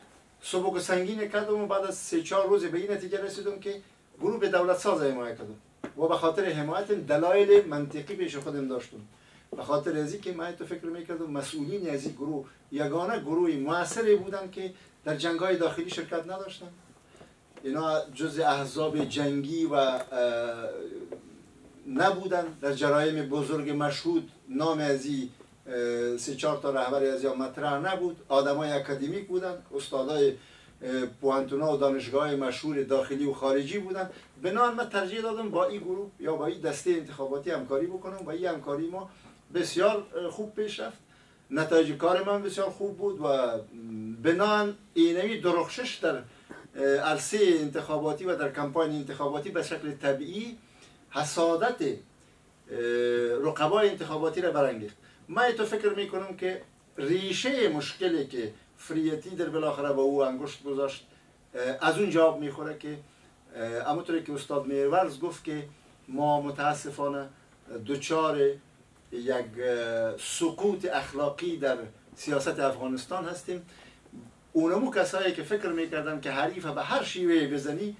سبک و سنگین کردم و بعد از سه چهار روز به این نتیجه رسیدم که گروه به دولت ساز حمایت کردم. و به خاطر حمایت دلایل منطقی پیش خودم داشتم. به خاطر ازی که من تو فکر می‌کردم مسئولین از این گروه یگانه گروهی موثری بودن که در جنگ های داخلی شرکت نداشتن. اینا جز احزاب جنگی و نبودن. در جرایم بزرگ مشهود نام از سه چهار تا رهبر از یا مطرح نبود. آدمای اکادمیک بودن. استادای پوانتونا و دانشگاه مشهور داخلی و خارجی بودن. بنان من ترجیح دادم با این گروه یا با این دسته انتخاباتی همکاری بکنم. و این همکاری ما بسیار خوب پیش رفت. نتایج کار من بسیار خوب بود و بنان اینمی درخشش در عرصه انتخاباتی و در کمپاین انتخاباتی به شکل طبیعی حسادت رقبای انتخاباتی را برانگیخت. من تو فکر می‌کنم که ریشه مشکلی که فریتی در بالاخره با او انگشت گذاشت از اون جواب می‌خوره که همونطوری که استاد میرورز گفت که ما متاسفانه دچار یک سقوط اخلاقی در سیاست افغانستان هستیم. اونمو کسایی که فکر می‌کردن که حریف به هر شیوه بزنی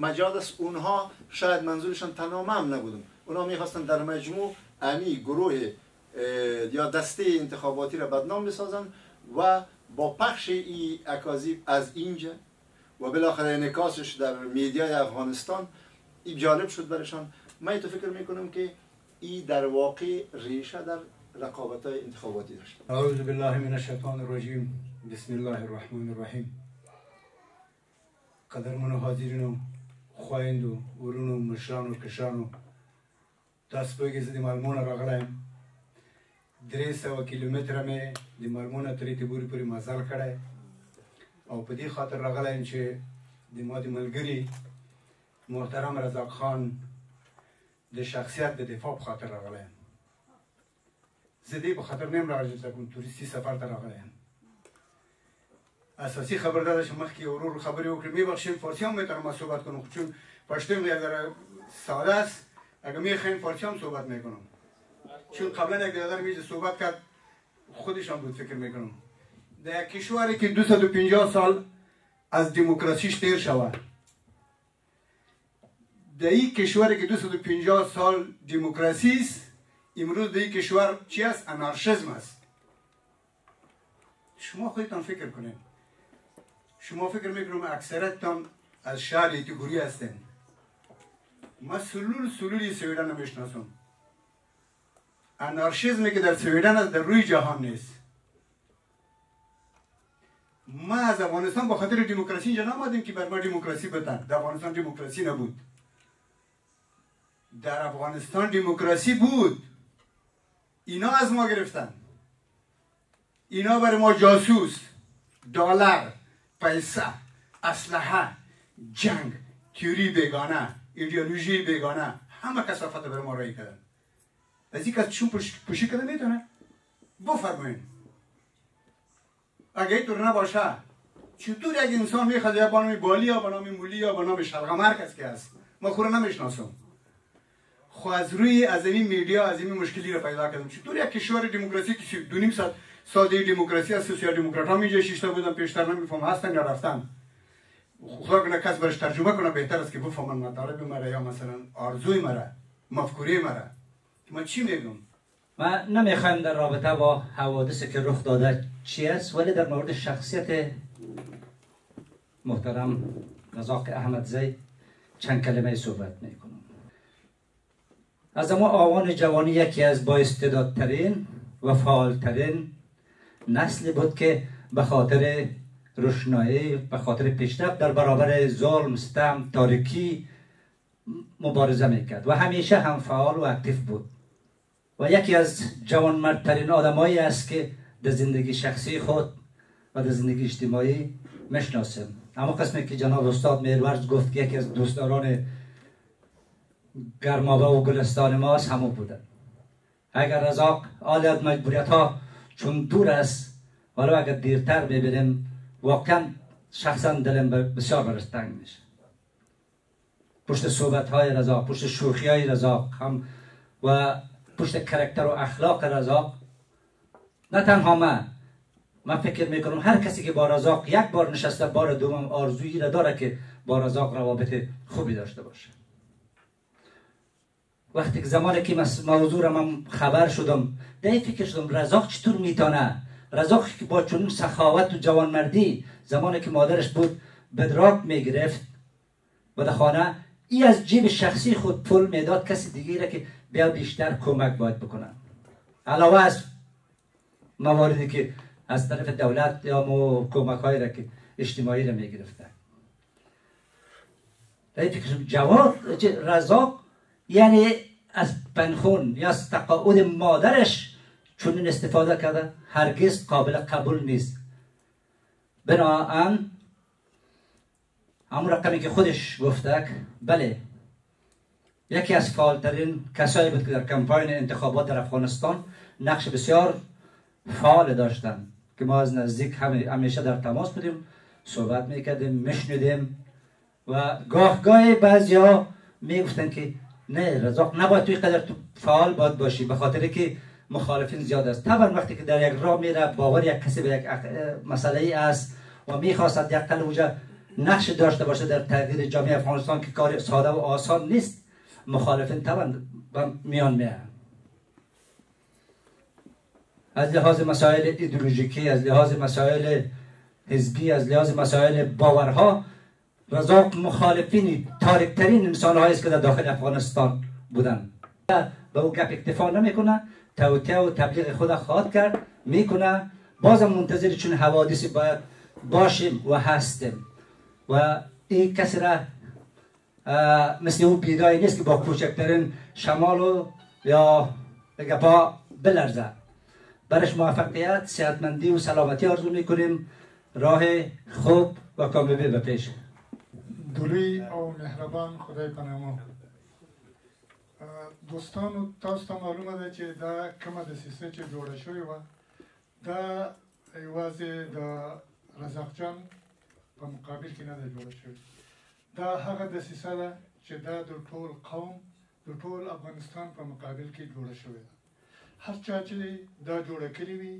مجاد است اونها شاید منظورشان تمام نبودن. اونها می‌خواستن در مجموع امی گروه یا دسته انتخاباتی را بدنام بسازن و با پخش این اکاذیب از اینجا و بالاخره انکاسش در میدیای افغانستان جالب شد برشان. من تو فکر می‌کنم که این در واقع ریشه در رقابت های انتخاباتی داشت اعوذ بالله من الشیطان الرجیم. بسم الله الرحمن الرحیم. قدرمن حاضرین و خوایند و ورون و مشران و کشان و تاسو په کې د مالمون راغلایم درې سوه کیلومتره مې د مرمونه ترې تبوري پورې مزل کړی. او په دې خاطر راغلی یم چې د ما د ملګري محترم رزاق خان د شخصیت د دفاع په خاطر راغلی یم زه دې په خاطر نه یم راغلی چې کوم توریستي سفر ته راغلی یم اساسی خبر داده چې مخکې ورور خبرې وکړي میبخشید فارسی هم میتونم صحبت کنم چون پشتون یک ذره ساده است اگر میخواین فارسی هم صحبت میکنم چون قبلا یک دادر میز صحبت کرد خودش هم بود فکر میکنم در کشوری که 250 سال از دموکراسیش تیر شود در این کشوری که 250 سال دموکراسی است امروز در این کشور چی است؟ انارشیزم است. شما خودتان فکر کنید شما فکر می‌کنم اکثرتان از شهر ایتیگوری هستین ما سلول سلولی سویدن نمی‌شناسم انارشیزمی که در سویدن است در روی جهان نیست. ما از افغانستان با خاطر دموکراسی اینجا نامدیم که بر ما دموکراسی بدن. در افغانستان دموکراسی نبود. در افغانستان دموکراسی بود. اینا از ما گرفتن. اینا برای ما جاسوس. دلار پیسه اسلحه جنگ تیوری بگانه ایدئولوژی بگانه همه کسافت برای ما رایی کردن. از این کس چون پوشی کنه می‌تونه بفرمایین. اگه اینطور نباشه چطور یک انسان می‌خواد یا با نام بالی یا با نام مولی یا با نام شلغمر کس که هست ما خوره نمی‌شناسم. خو از روی از این میدیا از این مشکلی رو پیدا کردم. چطور یک کشور دموکراسی که دو نیم ساعت ساده دموکراسی از سوسیال دموکرات ها میجه شیشتا بودن پیشتر نمیفهم هستن یا رفتن؟ خدا کنه کس برش ترجمه کنه بهتر است که بفهمن مطالب مرا یا مثلا آرزوی مرا مفکوره مرا. من چی میگم؟ ما نمی‌خوایم در رابطه با حوادثی که رخ داده چی است ولی در مورد شخصیت محترم رزاق احمد زی چند کلمه صحبت می‌کنم. از اما آوان جوانی یکی از با استعدادترین و فعالترین نسلی بود که به خاطر روشنایی به خاطر پیشرفت در برابر ظلم ستم تاریکی مبارزه می‌کرد و همیشه هم فعال و اکتیو بود. و یکی از جوانمردترین آدمایی است که در زندگی شخصی خود و در زندگی اجتماعی می‌شناسیم اما قسمی که جناب استاد میرورز گفت که یکی از دوستداران گرمابه و گلستان ماست همون بودن اگر رزاق آلیت مجبوریت ها چون دور است ولو اگر دیرتر ببینیم واقعا شخصا دلم بسیار برش تنگ میشه پشت صحبت های رزاق پشت شوخی های رزاق هم و پشت کرکتر و اخلاق رزاق نه تنها من من فکر می‌کنم هر کسی که با رزاق یک بار نشسته بار دوم آرزویی را داره که با رزاق روابط خوبی داشته باشه وقتی که زمانی که موضوع را من خبر شدم در فکر شدم رزاق چطور می‌تونه؟ رزاق که با چنین سخاوت و جوانمردی زمانی که مادرش بود بدراک می‌گرفت. و در خانه ای از جیب شخصی خود پول می‌داد کسی دیگه را که بیا بیشتر کمک باید بکنن علاوه از مواردی که از طرف دولت یا مو کمک هایی را که اجتماعی را می‌گرفتن جواب رزاق یعنی از پنخون یا از تقاعد مادرش چون استفاده کرده. هرگز قابل قبول نیست. بناهن همون رقمی که خودش گفته بله یکی از فعالترین کسایی بود که در کمپاین انتخابات در افغانستان نقش بسیار فعال داشتن که ما از نزدیک همیشه در تماس بودیم صحبت می‌کردیم میشنیدیم و گاه گاهی بعضی ها می‌گفتن که نه رزاق نباید توی قدر تو فعال باید باشی به خاطر که مخالفین زیاد است. طبعا وقتی که در یک راه میره باور یک کسی به یک مسئله ای است و می‌خواست یک قل نقش داشته باشه در تغییر جامعه افغانستان که کار ساده و آسان نیست مخالفین طبعا میان میان از لحاظ مسائل ایدولوژیکی از لحاظ مسائل حزبی از لحاظ مسائل باورها رزاق مخالفین تاریکترین انسان است که در داخل افغانستان بودن به او گپ اکتفا نمی‌کنه توتیه و تبلیغ خود خواهد کرد می‌کنه. بازم منتظر چون حوادثی باید باشیم و هستیم. و این کسی را مثل او بیدایی نیست که با کوچکترین شمال و یا گپا بلرزه. برش موفقیت صحتمندی و سلامتی آرزو می‌کنیم. راه خوب و کامیابی به پیش. دولی او مهربان خدای پنامو دوستانو تاسو ته معلومه ده چې دا کومه دسیسه چې جوړه شوې وه دا یوازې د رزاق جان په مقابل کې نه ده جوړه شوې. دا هغه دسیسه ده چې دا د ټول قوم د ټول افغانستان په مقابل کې جوړه شوې ده. هر چا چې دا جوړه کړې وي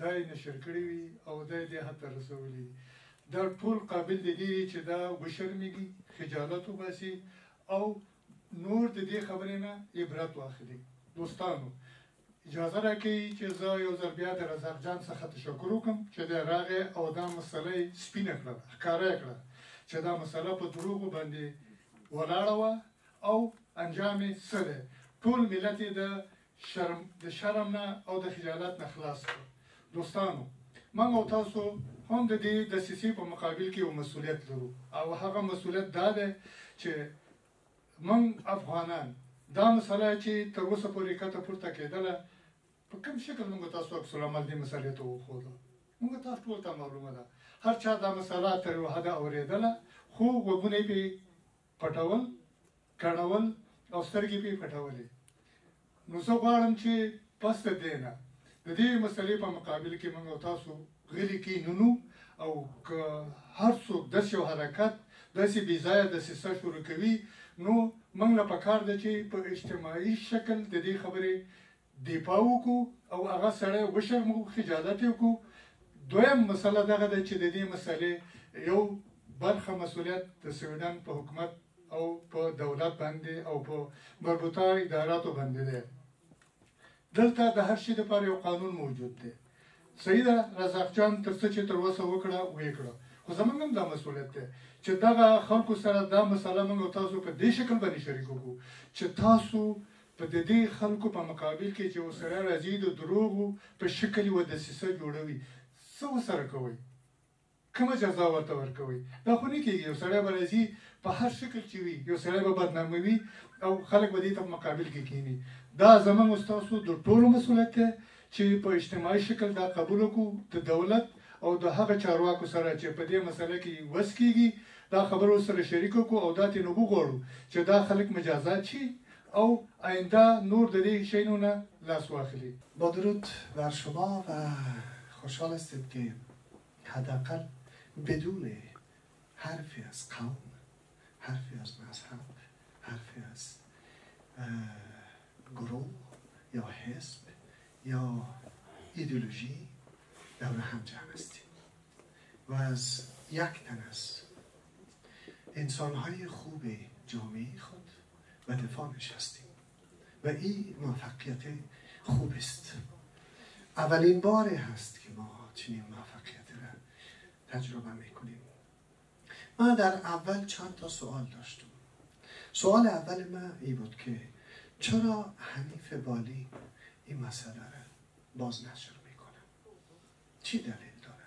دا یې نشر کړی وي او دا یې دې حد ته رسولی دا ټول قابل دی دی چې دا وشرمېږي خجالت وباسي او نور د دې خبرې نه عبرت واخلي. دوستانو اجازه راکړئ چې زه یو ځل بیا د رزاق جان څخه تشکر وکړم چې د راغې او دا مسله سپینه کړه ښکاره کړه چې دا مسله په دروغو باندې ولاړه وه او انجام یې څه دی. ټول ملت یې د شرم د شرم نه او د خجالت نه خلاص کړ دوستانو موږ او تاسو هم د دې د سیسي په مقابل کې یو مسولیت لرو. او هغه مسولیت دا دی چې موږ افغانان دا مسله چې تر اوسه پورې کته پورته کېدله په کوم شکل موږ تاسو عکس العمل دې مسلې ته وښوده. موږ تاسو ټول ته معلومه ده. هر چا دا مسله تر یو حده اورېدله خو وګونه پې پټول کڼول او سترګې پې پټولې. نو زه غواړم چې پس د دې نه د دې مسلې په مقابل کې موږ تاسو غلي کې نونو او که هر څوک د یو حرکت داسې بې ځایه دسیسه شروع کوي نو موږ له پکار ده چې په اجتماعي شکل د دې خبرې دفاع وکړو او هغه سړی وشرمو خجالت وکړو. دویم مسله دغه ده چې د دې مسلې یو برخه مسولیت د سویډن په حکومت او په دولت باندې او په مربوطه اداراتو باندې ده. دلته د هر شي لپاره یو قانون موجود دی سید رزاق جان تر څه چې تر اوسه وکړه وکړه خو زمونږ هم دا مسولیت دی چې دغه خلکو سره دا مسله موږ تاسو په دې شکل باندې شریکو چې تاسو په دې خلکو په مقابل کې چې وسره راځي د دروغو په شکل و د سیسه جوړوي. څه وسره کوي کومه جزا ورته ورکوي دا خو نه کېږي یو سړی به راځي په هر شکل چې وي یو سړی به بدناموي او خلک به دې ته مقابل کې کینی دا زمونږ استاسو د ټولو مسولیت دی چې په اجتماعي شکل دا قبول وکړو د دولت او د هغه چارواکو سره چې په دې مسله کې وس کیږي دا خبرو سره شریک وکړو او دا تینو وګورو چې دا خلک مجازات شي او آینده نور د دې شینو نه لاس واخلي. با درود بر شما و خوشحال هستیم که حداقل بدون حرفی از قوم حرفی از مذهب حرفی از گروه یا حزب یا ایدولوژی دور هم جمع هستیم. و از یک تن از انسانهای خوب جامعه خود و دفاع نشستیم. و این موفقیت خوب است اولین بار هست که ما چنین موفقیت را تجربه می‌کنیم. من در اول چند تا سوال داشتم. سوال اول من ای بود که چرا حنیف بالی این مسئله را باز نشر می‌کنه چی دلیل داره؟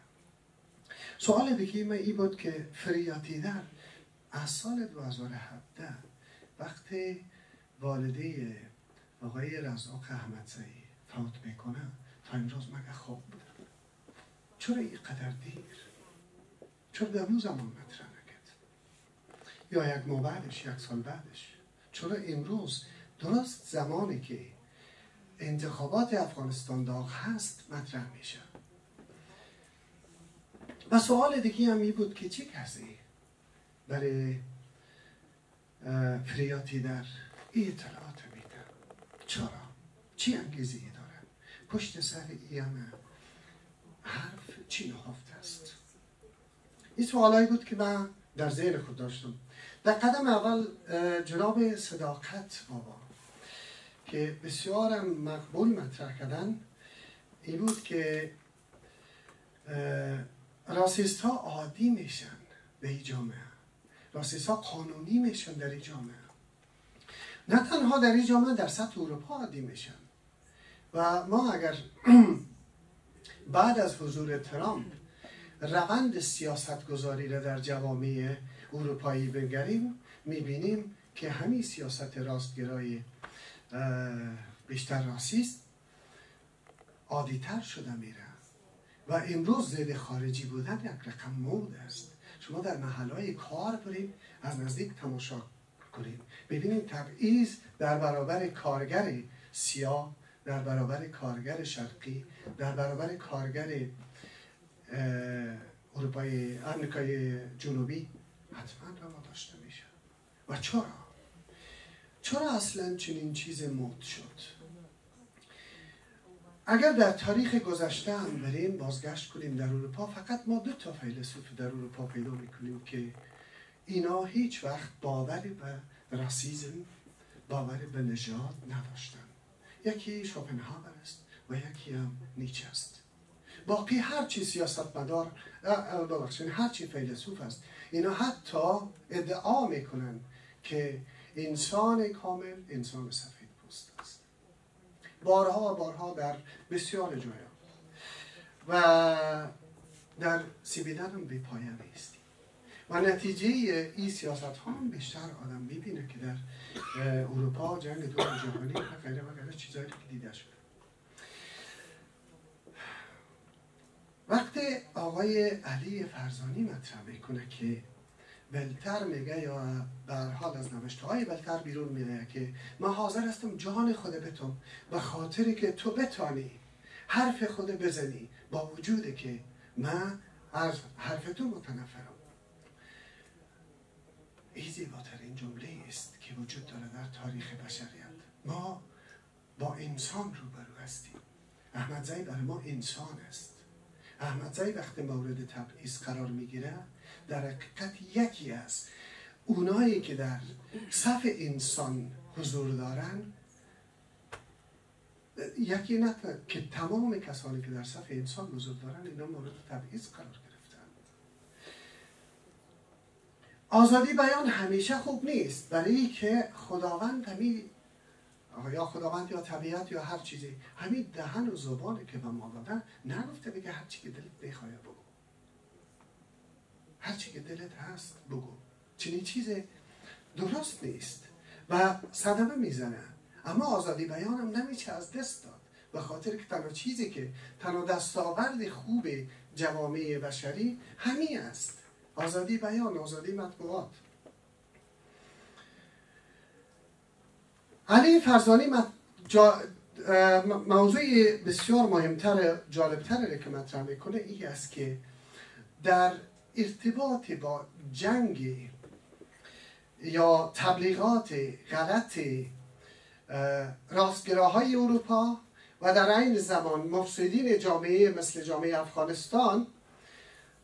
سوال دیگه من ای بود که فریاتی در از سال 2017 وقتی والده آقای رزاق احمدزایی فوت می‌کنه تا امروز مگه خواب بوده چرا اینقدر دیر؟ چرا در اون زمان مطرح نکرد؟ یا یک ماه بعدش یک سال بعدش؟ چرا امروز درست زمانی که انتخابات افغانستان داغ هست مطرح میشه و سوال دیگه هم می بود که چه کسی برای فریاتی در این اطلاعات میده چرا؟ چی انگیزی داره؟ پشت سر این حرف چی نهفته است؟ این سوالایی بود که من در ذهن خود داشتم در قدم اول جناب صداقت بابا که بسیارم مقبول مطرح کردن این بود که راسیست ها عادی میشن به این جامعه. راسیست ها قانونی میشن در این جامعه. نه تنها در این جامعه در سطح اروپا عادی میشن. و ما اگر بعد از حضور ترامپ روند سیاست گذاری را در جوامع اروپایی بنگریم می‌بینیم که همین سیاست راستگرای بیشتر راسیست. عادیتر شده میره. و امروز زید خارجی بودن یک رقم مود است. شما در محلهای کار برید از نزدیک تماشا کنید. ببینید تبعیض در برابر کارگر سیاه در برابر کارگر شرقی در برابر کارگر اروپای امریکای جنوبی حتما روا داشته میشه. و چرا؟ چرا اصلا چنین چیز موت شد؟ اگر در تاریخ گذشته هم بریم بازگشت کنیم در اروپا فقط ما دو تا فیلسوف در اروپا پیدا می‌کنیم که اینا هیچ وقت باوری به راسیزم باوری به نژاد نداشتن. یکی شوپنهاور است و یکی هم نیچه است. باقی هر چی سیاستمدار ببخشید هر چی فیلسوف است اینا حتی ادعا می‌کنن که انسان کامل انسان سفید پوست است. بارها بارها در بسیار جایا و در سیبیدن هم بی پایان است و نتیجه این سیاست ها هم بیشتر آدم می‌بینه که در اروپا جنگ دوم جهانی و غیره و غیره چیزایی که دیده شده. وقتی آقای علی فرزانی مطرح می‌کنه که بلتر میگه یا در حال از نوشته های بلتر بیرون میگه که من حاضر هستم جان خود بتم به خاطری که تو بتانی حرف خود بزنی با وجود که من از حرف تو متنفرم. این جمله است که وجود داره در تاریخ بشریت. ما با انسان روبرو هستیم. احمد زی برای ما انسان است. احمد زی وقتی مورد تبعیض قرار می‌گیره در حقیقت یکی است. اونایی که در صف انسان حضور دارن یکی نه که تمام کسانی که در صف انسان حضور دارن اینا مورد تبعیض قرار گرفتن. آزادی بیان همیشه خوب نیست برای که خداوند همین یا خداوند یا طبیعت یا هر چیزی همین دهن و زبانی که به ما دادن نگفته بگه هر چی که دلت بخواه هر چی که دلت هست بگو. چنین چیز درست نیست و صدمه می‌زنه. اما آزادی بیان هم نمیشه از دست داد. به خاطر که تنها چیزی که تنها دستاورد خوب جوامع بشری همین است. آزادی بیان آزادی مطبوعات. علی فرزانی موضوع بسیار مهمتر جالبتر که مطرح می‌کنه این است که در ارتباط با جنگ یا تبلیغات غلط راستگراهای اروپا و در این زمان مفسدین جامعه مثل جامعه افغانستان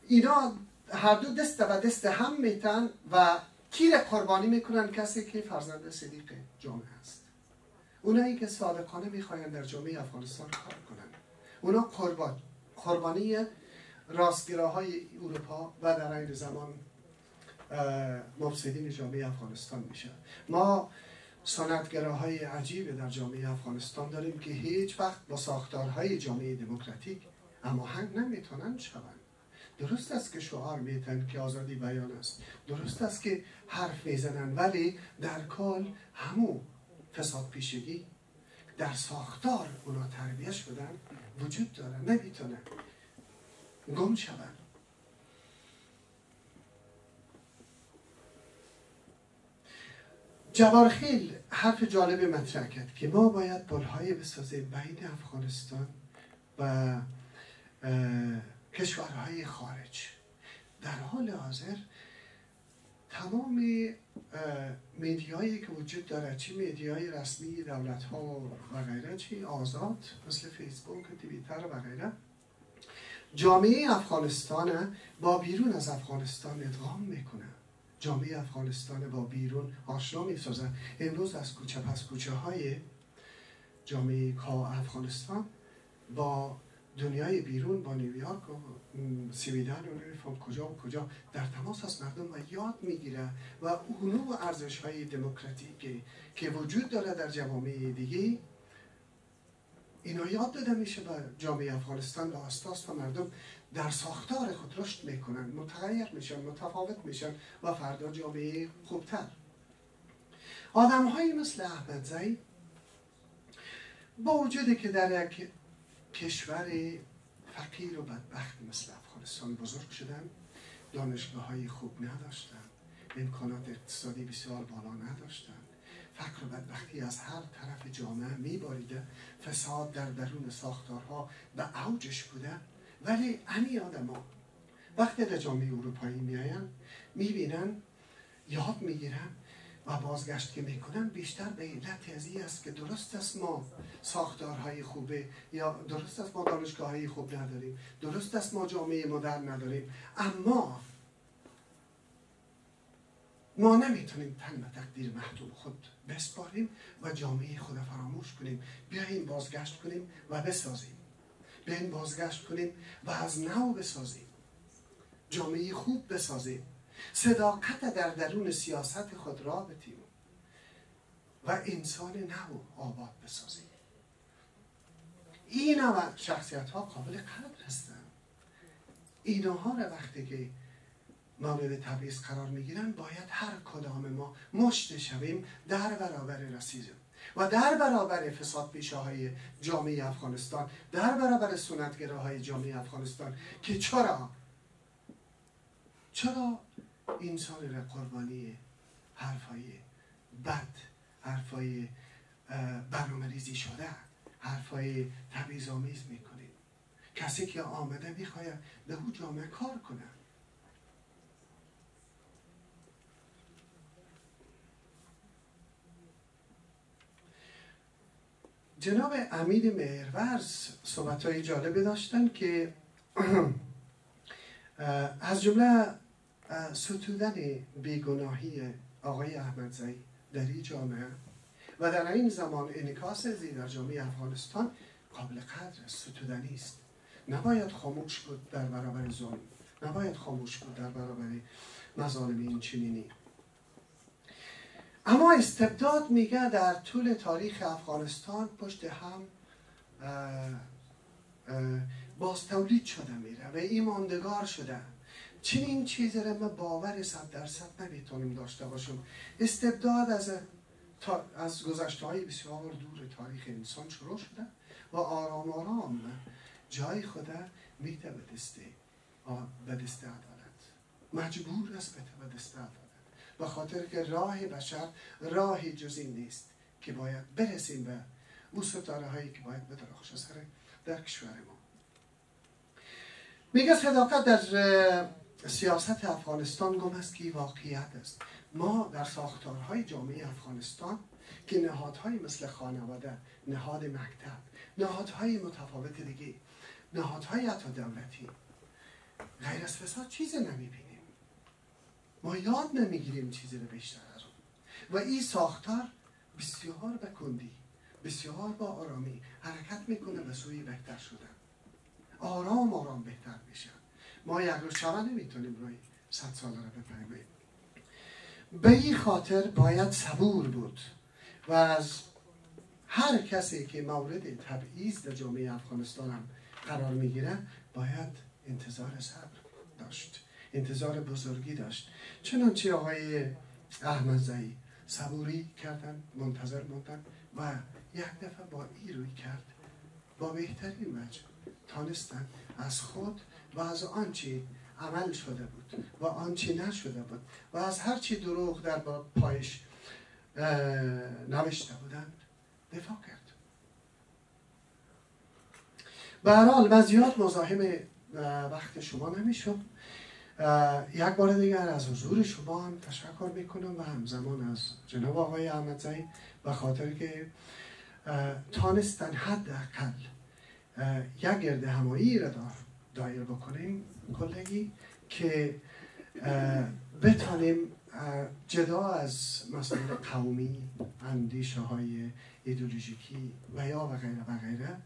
اینا هر دو دست و دست هم میتن و کی را قربانی می‌کنن کسی که فرزند صدیق جامعه است. اونایی که صادقانه می‌خواین در جامعه افغانستان کار کنن. اونا قربان قربانی راستگراهای اروپا و در این زمان مفسدین جامعه افغانستان میشه. ما سنتگراهای عجیب در جامعه افغانستان داریم که هیچ وقت با ساختارهای جامعه دموکراتیک اما هنگ نمی‌تونن شوند. درست است که شعار میتن که آزادی بیان است. درست است که حرف می‌زنن ولی در کل همو فساد پیشگی در ساختار اونا تربیه شدن وجود داره. نمی‌تونه. گم شوند. جوارخیل حرف جالب مطرح کرد که ما باید پلهای بسازیم بین افغانستان و کشورهای خارج. در حال حاضر تمام میدیایی که وجود داره چی میدیای رسمی دولت ها و غیره چی؟ آزاد مثل فیسبوک تویتر و غیره. جامعه افغانستان با بیرون از افغانستان ادغام می‌کنه. جامعه افغانستان با بیرون آشنا می‌سازه. امروز از کوچه پس کوچه های جامعه کا افغانستان با دنیای بیرون با نیویورک و سویدن و کجا و کجا در تماس از مردم و یاد می‌گیره و اونو ارزش های دموکراتیک که وجود داره در جوامع دیگه. اینا یاد داده میشه به جامعه افغانستان و اساس و مردم در ساختار خود رشد می‌کنن متغیر میشن متفاوت میشن و فردا جامعه خوبتر. آدم هایی مثل احمد زی با وجودی که در یک کشور فقیر و بدبخت مثل افغانستان بزرگ شدن دانشگاه های خوب نداشتن امکانات اقتصادی بسیار بالا نداشتن. فقر و بدبختی از هر طرف جامعه میباریده. فساد در درون ساختارها به اوجش بوده. ولی همی آدم ها وقتی در جامعه اروپایی میاین می‌بینن یاد می‌گیرن و بازگشت که می‌کنن بیشتر به علت از است که درست است ما ساختارهای خوبه یا درست است ما دانشگاه های خوب نداریم. درست است ما جامعه مدرن نداریم. اما ما نمی‌تونیم تن به تقدیر محدود خود بسپاریم و جامعه خود فراموش کنیم. بیاییم بازگشت کنیم و بسازیم. بیاییم بازگشت کنیم و از نو بسازیم. جامعه خوب بسازیم. صداقت در درون سیاست خود را بتیم و انسان نو آباد بسازیم. این و شخصیت ها قابل قدر هستند. اینها را وقتی که مورد تبعیض قرار می‌گیرن باید هر کدام ما مشت شویم در برابر رسیزم و در برابر فساد پیشه های جامعه افغانستان در برابر های جامعه افغانستان که چرا؟ چرا انسان را قربانی حرفای بد حرفای برنامه ریزی شده حرفای تبعیض آمیز می‌کنید؟ کسی که آمده می‌خواهد به او جامعه کار کنه جناب امیر مهرورز صحبت های جالبه داشتن که از جمله ستودن بیگناهی آقای احمدزایی در این جامعه و در این زمان انکاس زی در جامعه افغانستان قابل قدر ستودنی است. نباید خاموش بود در برابر ظلم. نباید خاموش بود در برابر مظالم این چنینی. اما استبداد میگه در طول تاریخ افغانستان پشت هم باز تولید شده میره و ایماندگار شده. چنین چیزی را ما باور صد درصد نمی‌تونیم داشته باشیم. استبداد از از گذشته های بسیار دور تاریخ انسان شروع شده و آرام آرام جای خود میده به دست به دست عدالت. مجبور است به دست عدالت. به خاطر که راه بشر راه جزی نیست که باید برسیم به او ستاره هایی که باید بدرخش سر در کشور ما. میگه صداقت در سیاست افغانستان گم است که واقعیت است. ما در ساختارهای جامعه افغانستان که نهادهایی مثل خانواده نهاد مکتب نهادهای متفاوت دیگه نهادهای حتی دولتی غیر از فساد چیزی نمی‌بینیم. ما یاد نمی‌گیریم چیزی رو بیشتر از اون. و این ساختار بسیار به کندی بسیار با آرامی حرکت می‌کنه به سوی بهتر شدن. آرام آرام بهتر میشه. ما یک روز شبه نمی‌تونیم روی صد ساله رو بفهمیم به این خاطر باید صبور بود و از هر کسی که مورد تبعیض در جامعه افغانستان هم قرار می‌گیره باید انتظار صبر داشت. انتظار بزرگی داشت. چنانچه آقای احمد زایی صبوری کردن منتظر موندن و یک دفعه با ای روی کرد. با بهترین وجه تانستن از خود و از آنچه عمل شده بود و آنچه نشده بود و از هرچی دروغ در پایش نوشته بودند دفاع کرد. به هر حال مزاحم وقت شما نمیشم. یک بار دیگر از حضور شما هم تشکر می‌کنم و همزمان از جناب آقای احمدزایی به خاطر که تانستن حداقل یک گرد همایی را دایر بکنیم کلگی که بتانیم جدا از مثلا قومی اندیشه های ایدولوژیکی و یا و غیره و غیره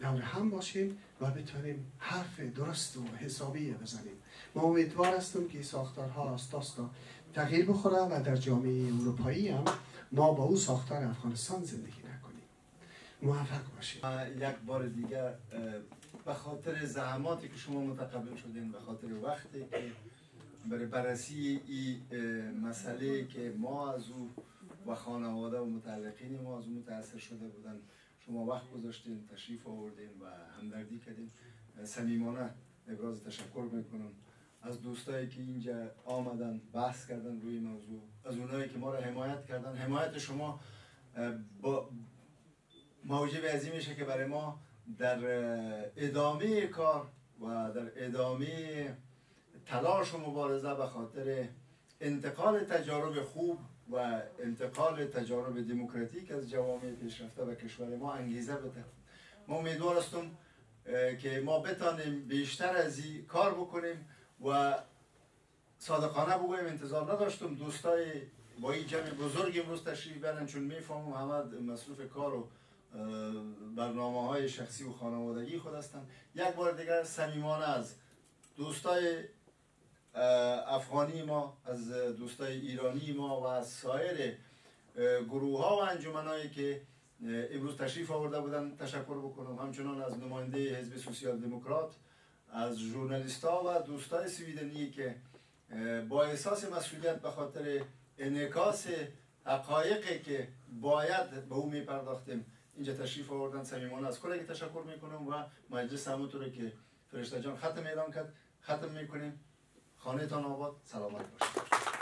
دور هم باشیم و بتونیم حرف درست و حسابی بزنیم. ما امیدوار هستم که ساختارها استاستا تغییر بخوره و در جامعه اروپایی هم ما با او ساختار افغانستان زندگی نکنیم. موفق باشیم یک بار دیگر به خاطر زحماتی که شما متقبل شدین به خاطر وقتی که برای بررسی این مسئله که ما از او و خانواده و متعلقین ما از او متاثر شده بودن شما وقت گذاشتین تشریف آوردین و همدردی کردین. صمیمانه ابراز تشکر می‌کنم. از دوستایی که اینجا آمدن بحث کردن روی موضوع از اونایی که ما را حمایت کردن. حمایت شما با موجب عظیم میشه که برای ما در ادامه کار و در ادامه تلاش و مبارزه به خاطر انتقال تجارب خوب و انتقال تجارب دموکراتیک از جوامع پیشرفته به کشور ما انگیزه بده. ما امیدوار هستم که ما بتانیم بیشتر از این کار بکنیم و صادقانه بگویم انتظار نداشتم. دوستای با این جمع بزرگ امروز تشریف برن چون می‌فهمم همه مصروف کار و برنامه های شخصی و خانوادگی خود هستند یک بار دیگر صمیمانه از دوستای افغانی ما از دوستای ایرانی ما و از سایر گروه ها و انجمنایی که امروز تشریف آورده بودن تشکر بکنم. همچنان از نماینده حزب سوسیال دموکرات از ژورنالیست ها و دوستای سویدنی که با احساس مسئولیت به خاطر انعکاس حقایقی که باید به او میپرداختیم اینجا تشریف آوردن. صمیمانه از کلگی تشکر می‌کنم و مجلس همونطوره که فرشته جان ختم اعلام کرد ختم می‌کنیم. 金田のおばまりました。